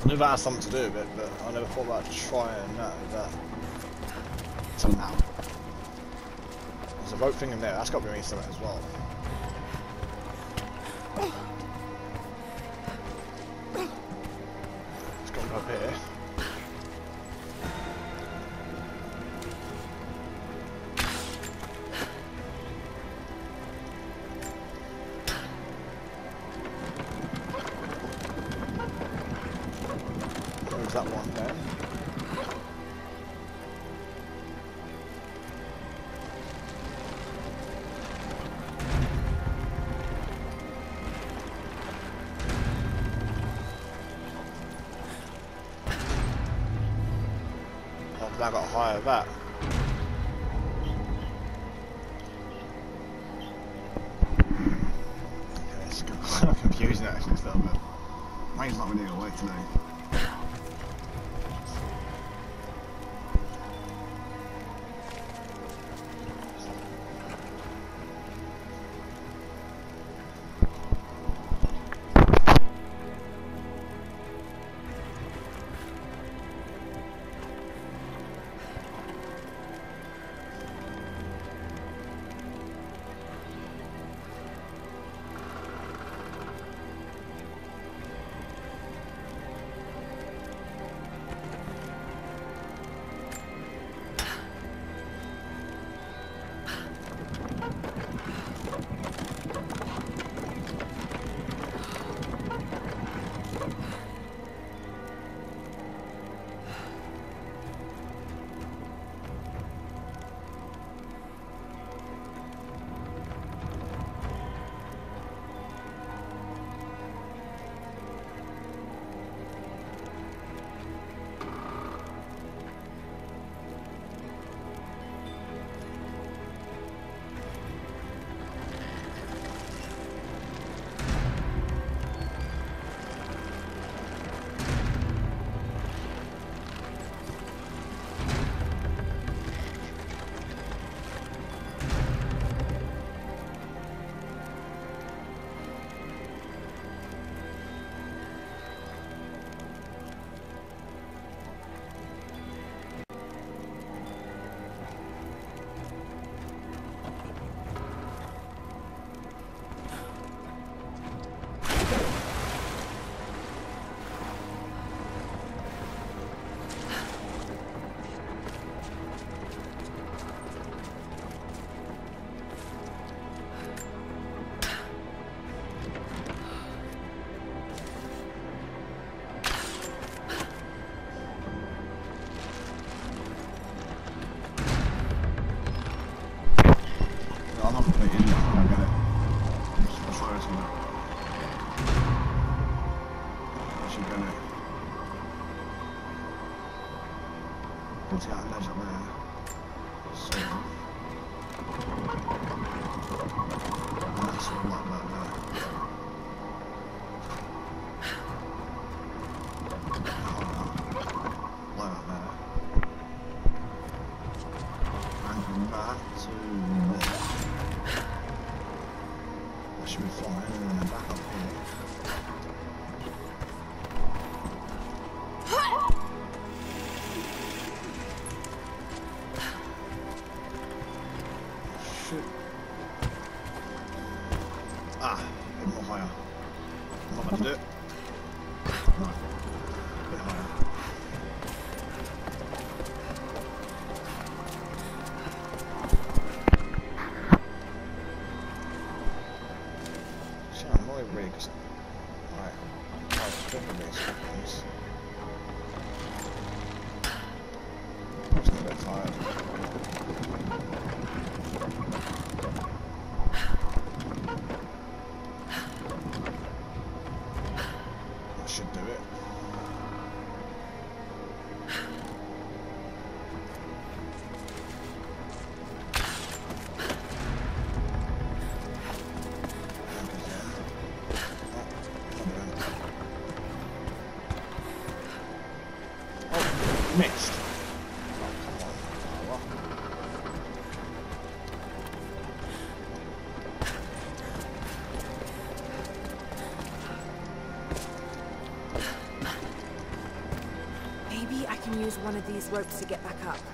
I knew that had something to do with it, but I never thought about trying that there. Somehow. There's a rope thing in there, that's got to be something as well. fire that. One of these ropes to get back up.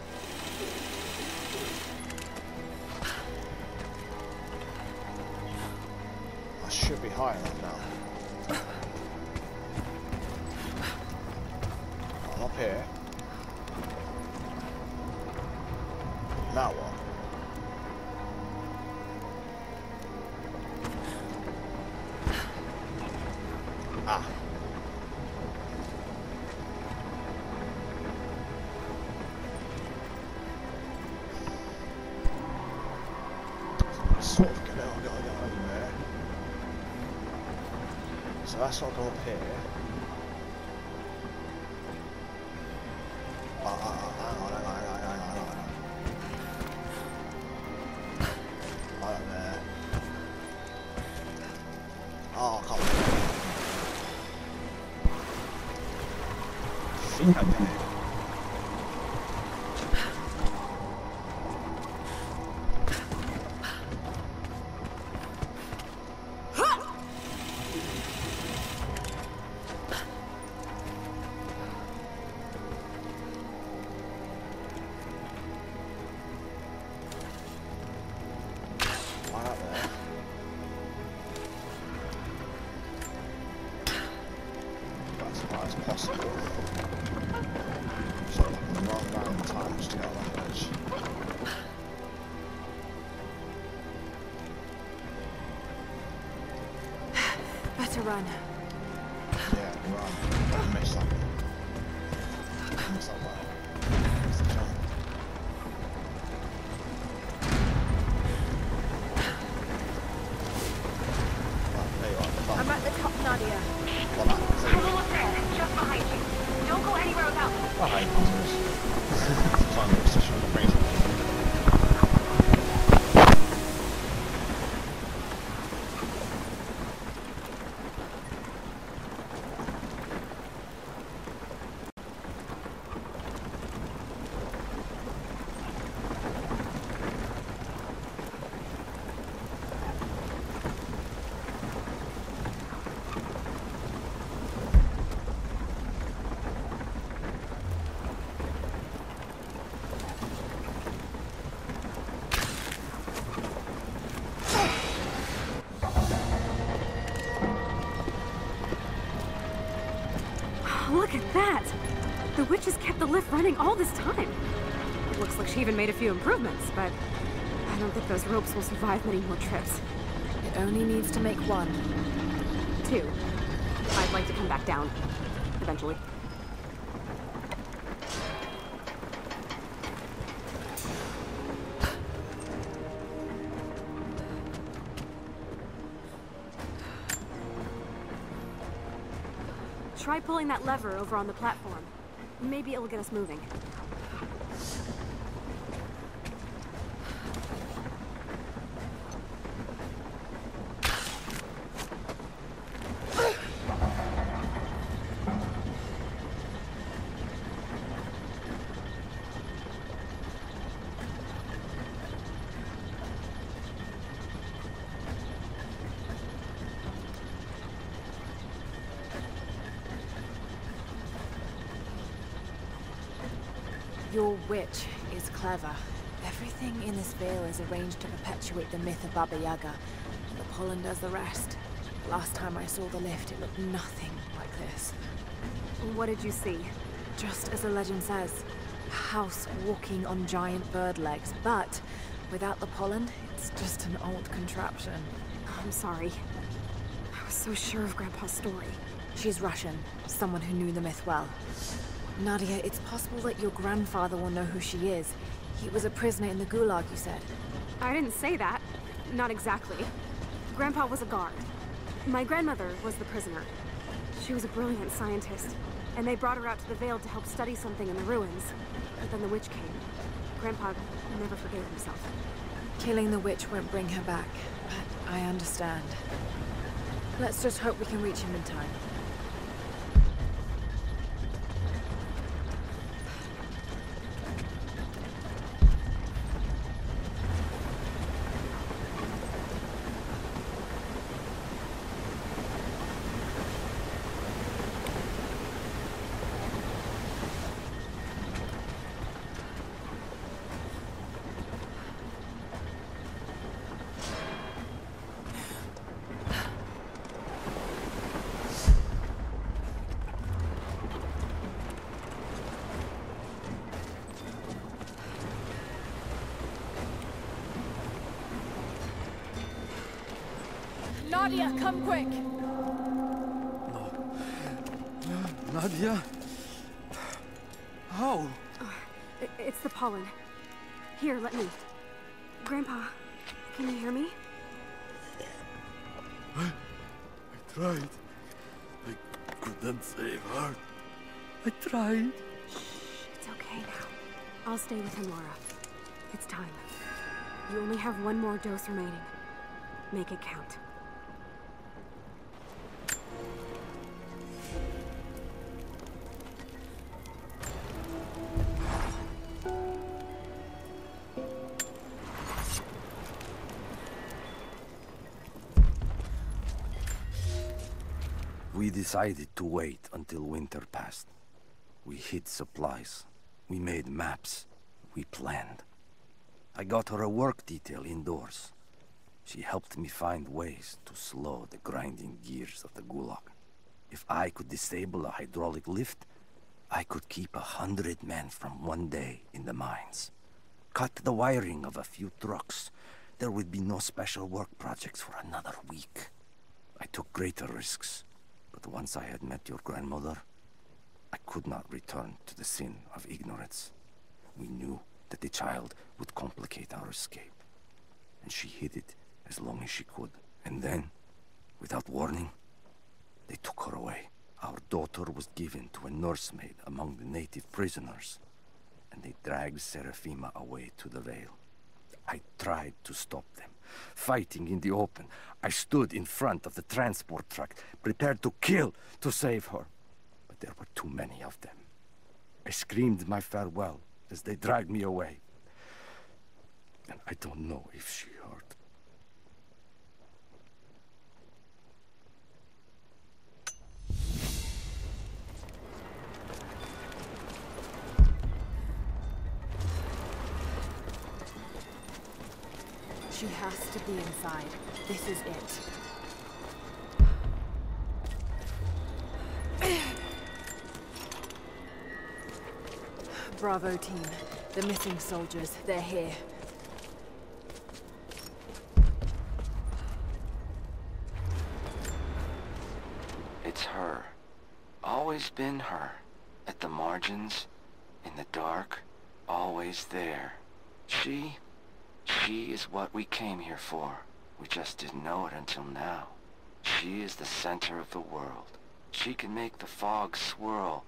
Not go up here. Ah, ah, ah. Oh, I I think I did it. This time. It looks like she even made a few improvements, but I don't think those ropes will survive many more trips. It only needs to make one. Two. I'd like to come back down. Eventually. Try pulling that lever over on the platform. Maybe it'll get us moving. Vale is arranged to perpetuate the myth of Baba Yaga, and the pollen does the rest. Last time I saw the lift, it looked nothing like this. What did you see? Just as the legend says, a house walking on giant bird legs, but without the pollen, it's just an old contraption. I'm sorry. I was so sure of Grandpa's story. She's Russian, someone who knew the myth well. Nadia, it's possible that your grandfather will know who she is. He was a prisoner in the Gulag, you said. I didn't say that. Not exactly. Grandpa was a guard. My grandmother was the prisoner. She was a brilliant scientist, and they brought her out to the Vale to help study something in the ruins. But then the witch came. Grandpa never forgave himself. Killing the witch won't bring her back, but I understand. Let's just hope we can reach him in time. Come quick! No. Nadia? How? Uh, I- It's the pollen. Here, let me. Grandpa, can you hear me? I tried. I couldn't save her. I tried. Shh, it's okay now. I'll stay with him, Laura. It's time. You only have one more dose remaining. Make it count. Decided to wait until winter passed. We hid supplies. We made maps. We planned. I got her a work detail indoors. She helped me find ways to slow the grinding gears of the Gulag. If I could disable a hydraulic lift, I could keep a hundred men from one day in the mines. Cut the wiring of a few trucks. There would be no special work projects for another week. I took greater risks, but once I had met your grandmother, I could not return to the sin of ignorance. We knew that the child would complicate our escape, and she hid it as long as she could. And then, without warning, they took her away. Our daughter was given to a nursemaid among the native prisoners, and they dragged Serafima away to the Vale. I tried to stop them, fighting in the open. I stood in front of the transport truck, prepared to kill to save her. But there were too many of them. I screamed my farewell as they dragged me away. And I don't know if she heard. She has to be inside. This is it. Bravo team. The missing soldiers, they're here. It's her. Always been her. At the margins, in the dark, always there. She, she is what we came here for. We just didn't know it until now. She is the center of the world. She can make the fog swirl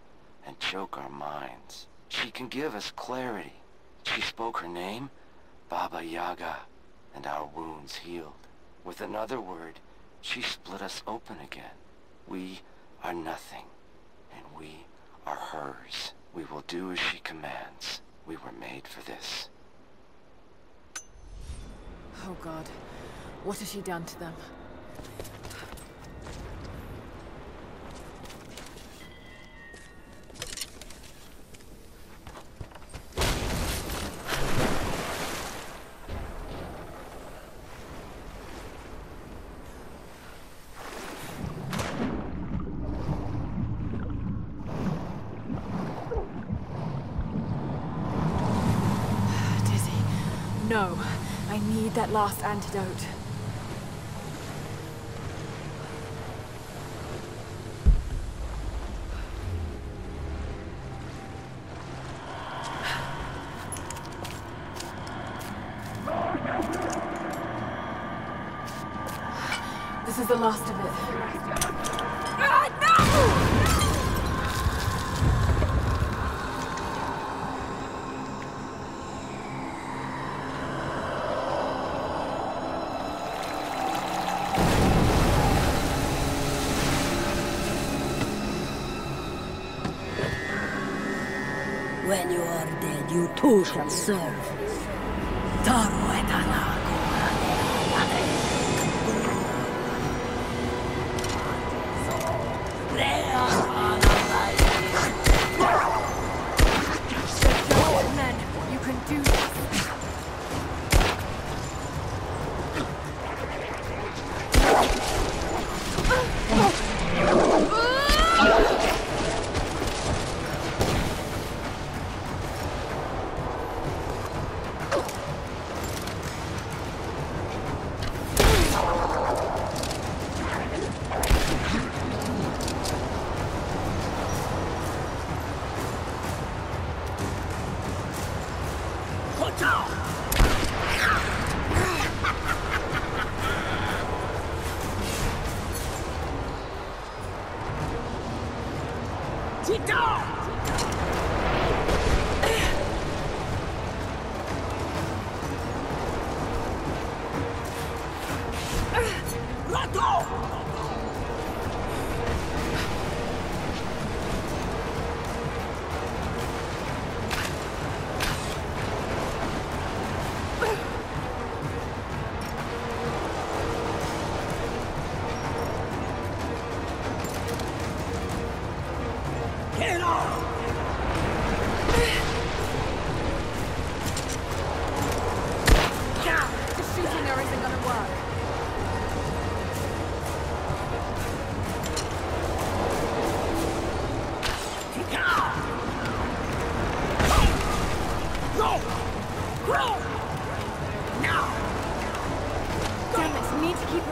and choke our minds. She can give us clarity. She spoke her name, Baba Yaga, and our wounds healed. With another word, she split us open again. We are nothing, and we are hers. We will do as she commands. We were made for this. Oh god. What has she done to them? Last antidote. Dead, you too shall serve.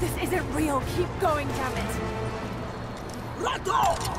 This isn't real. Keep going, damn it. Let go! Go!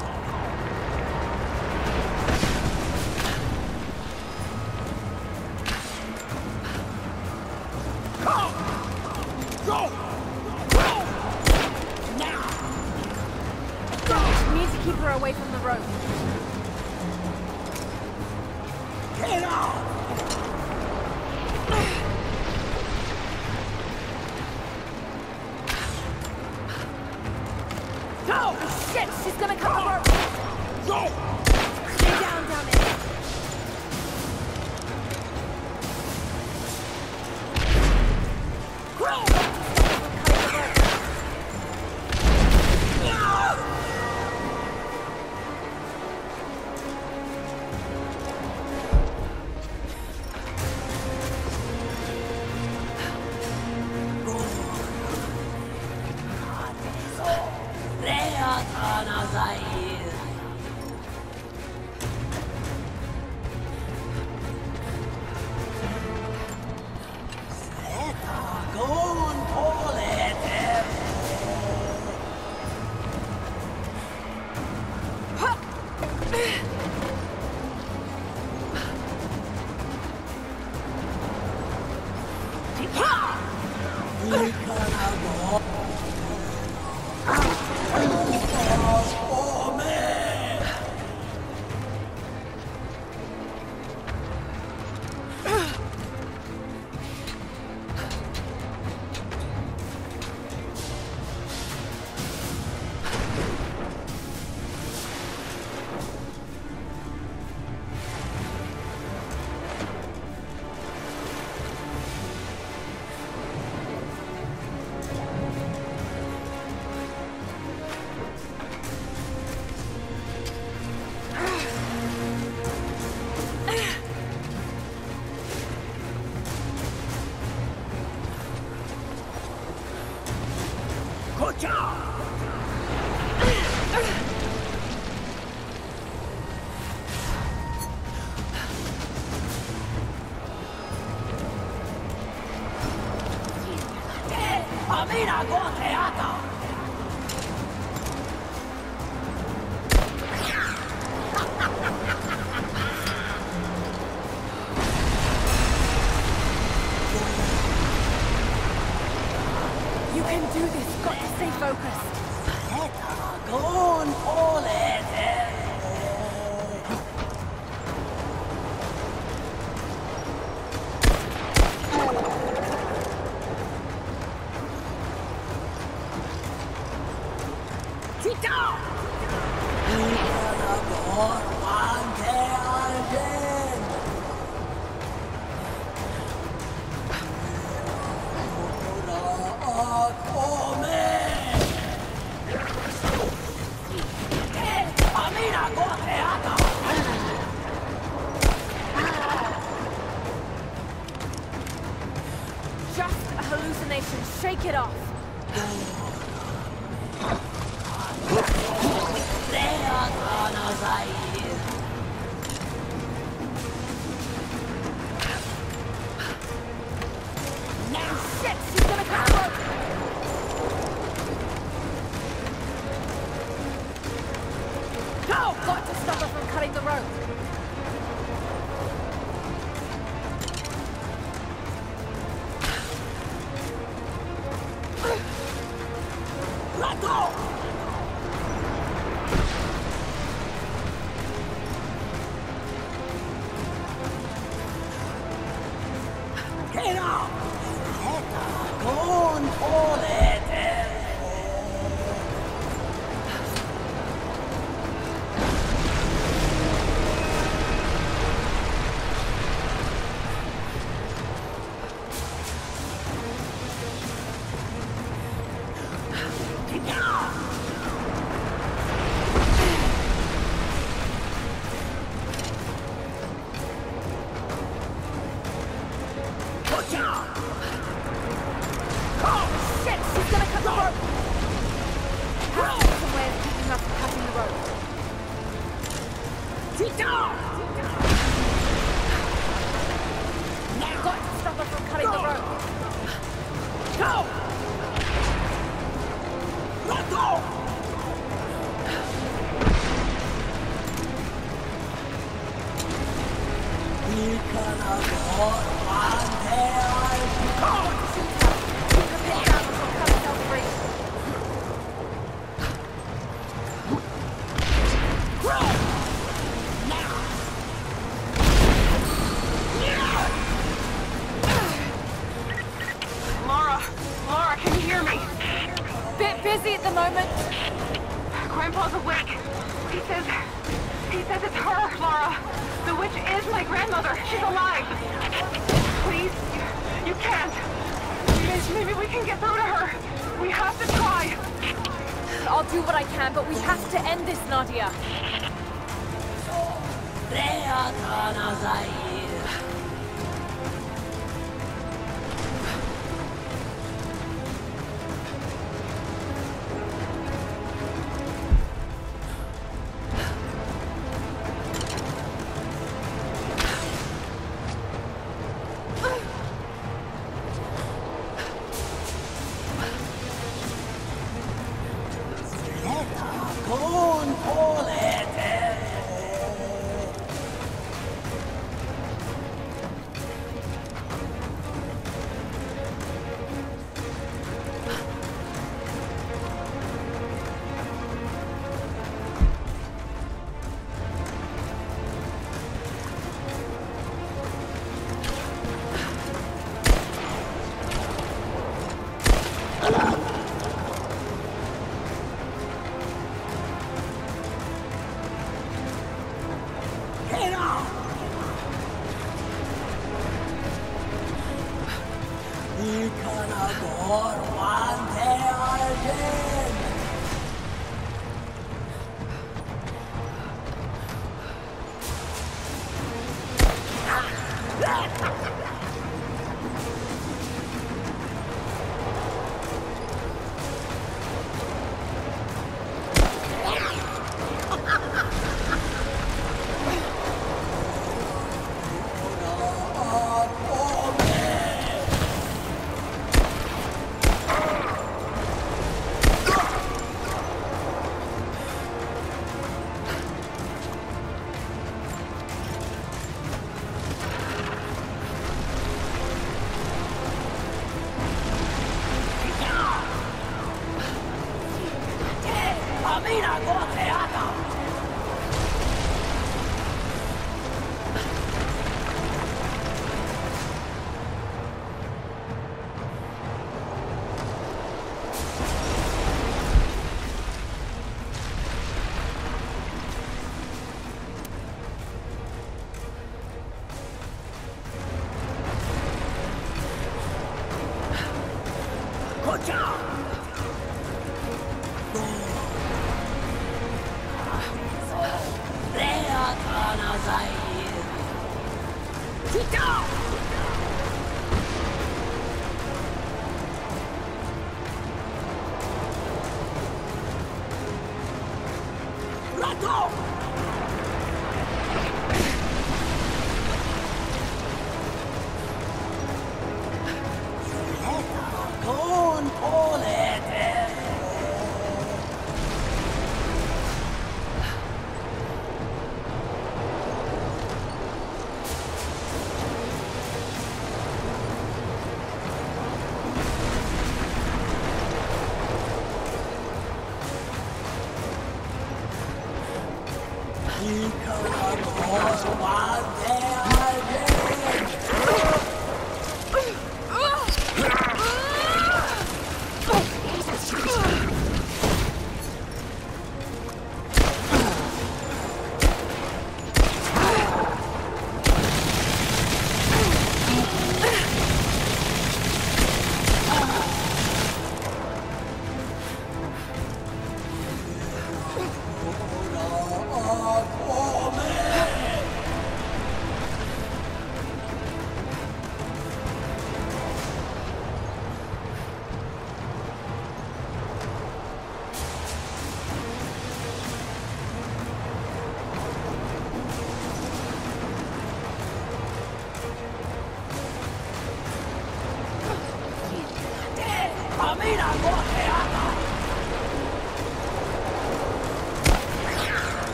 adoro.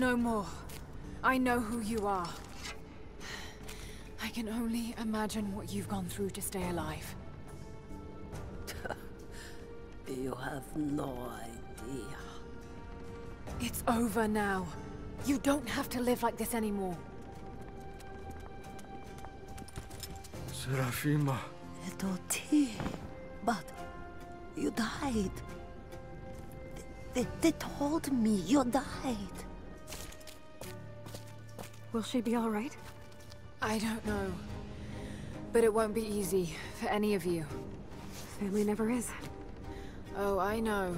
No more. I know who you are. I can only imagine what you've gone through to stay alive. You have no idea. It's over now. You don't have to live like this anymore. Serafima. Edoti. But you died. They, they told me you died. Will she be all right? I don't know. But it won't be easy for any of you. Family never is. Oh, I know.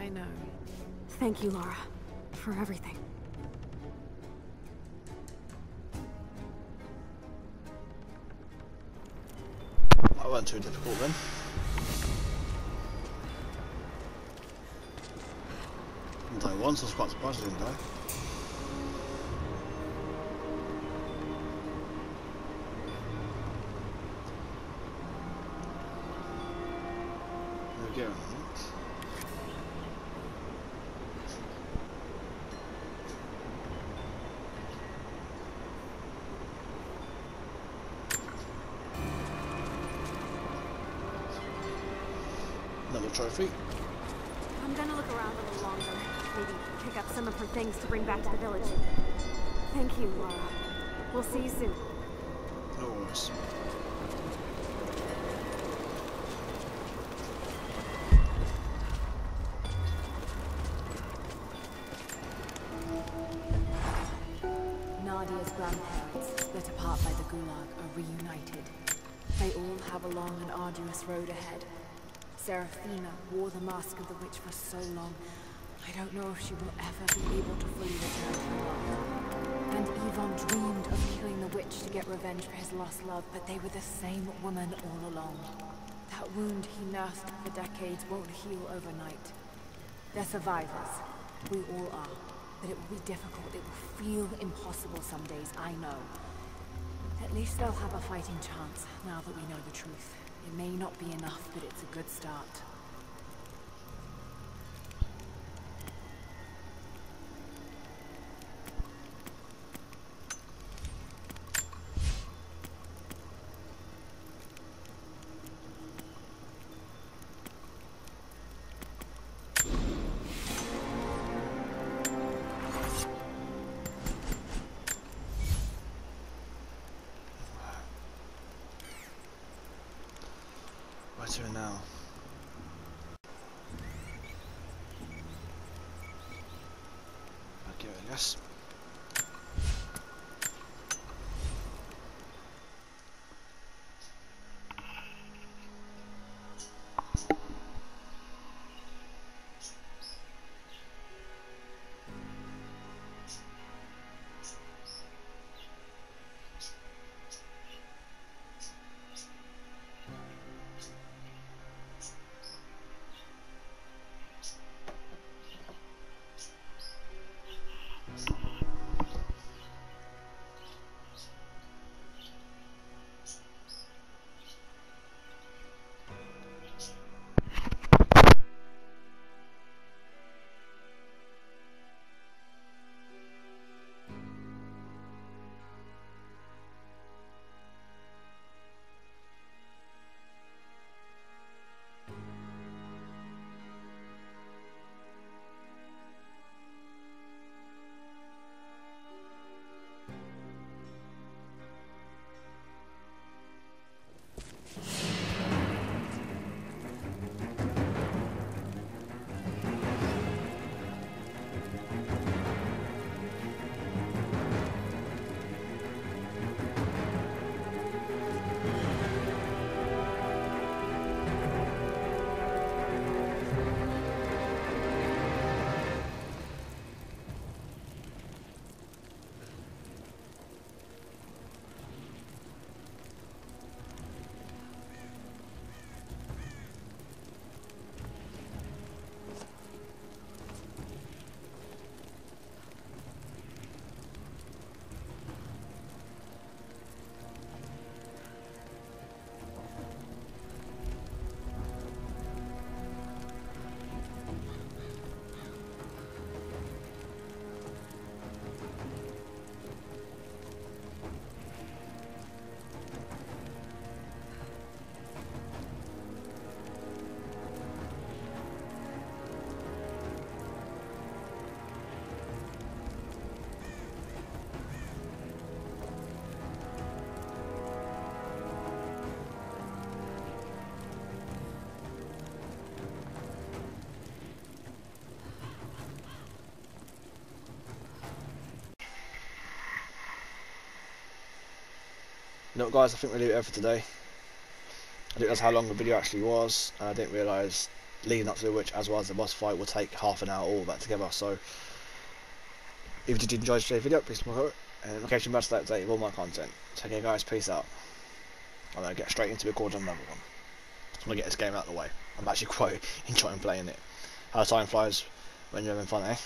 I know. Thank you, Lara, for everything. That wasn't too difficult then. Didn't die once, I was quite surprised I didn't die. Go. Another trophy. I'm gonna look around a little longer. Maybe pick up some of her things to bring back to the village. Thank you, Lara. We'll see you soon. No worries. Arduous road ahead. Serafima wore the mask of the witch for so long, I don't know if she will ever be able to fully return her. And Ivan dreamed of killing the witch to get revenge for his lost love, but they were the same woman all along. That wound he nursed for decades won't heal overnight. They're survivors. We all are. But it will be difficult. It will feel impossible some days, I know. At least they'll have a fighting chance, now that we know the truth. It may not be enough, but it's a good start. You know guys? I think we'll leave it there for today. I think that's how long the video actually was. I didn't realise leading up to the witch as well as the boss fight will take half an hour all that together. So if you did enjoy today's video, please it and notification bell to stay updated with all my content. Take care, guys. Peace out. I'm gonna get straight into recording another one. I'm gonna get this game out of the way. I'm actually quite enjoying playing it. How time flies when you're having fun, eh?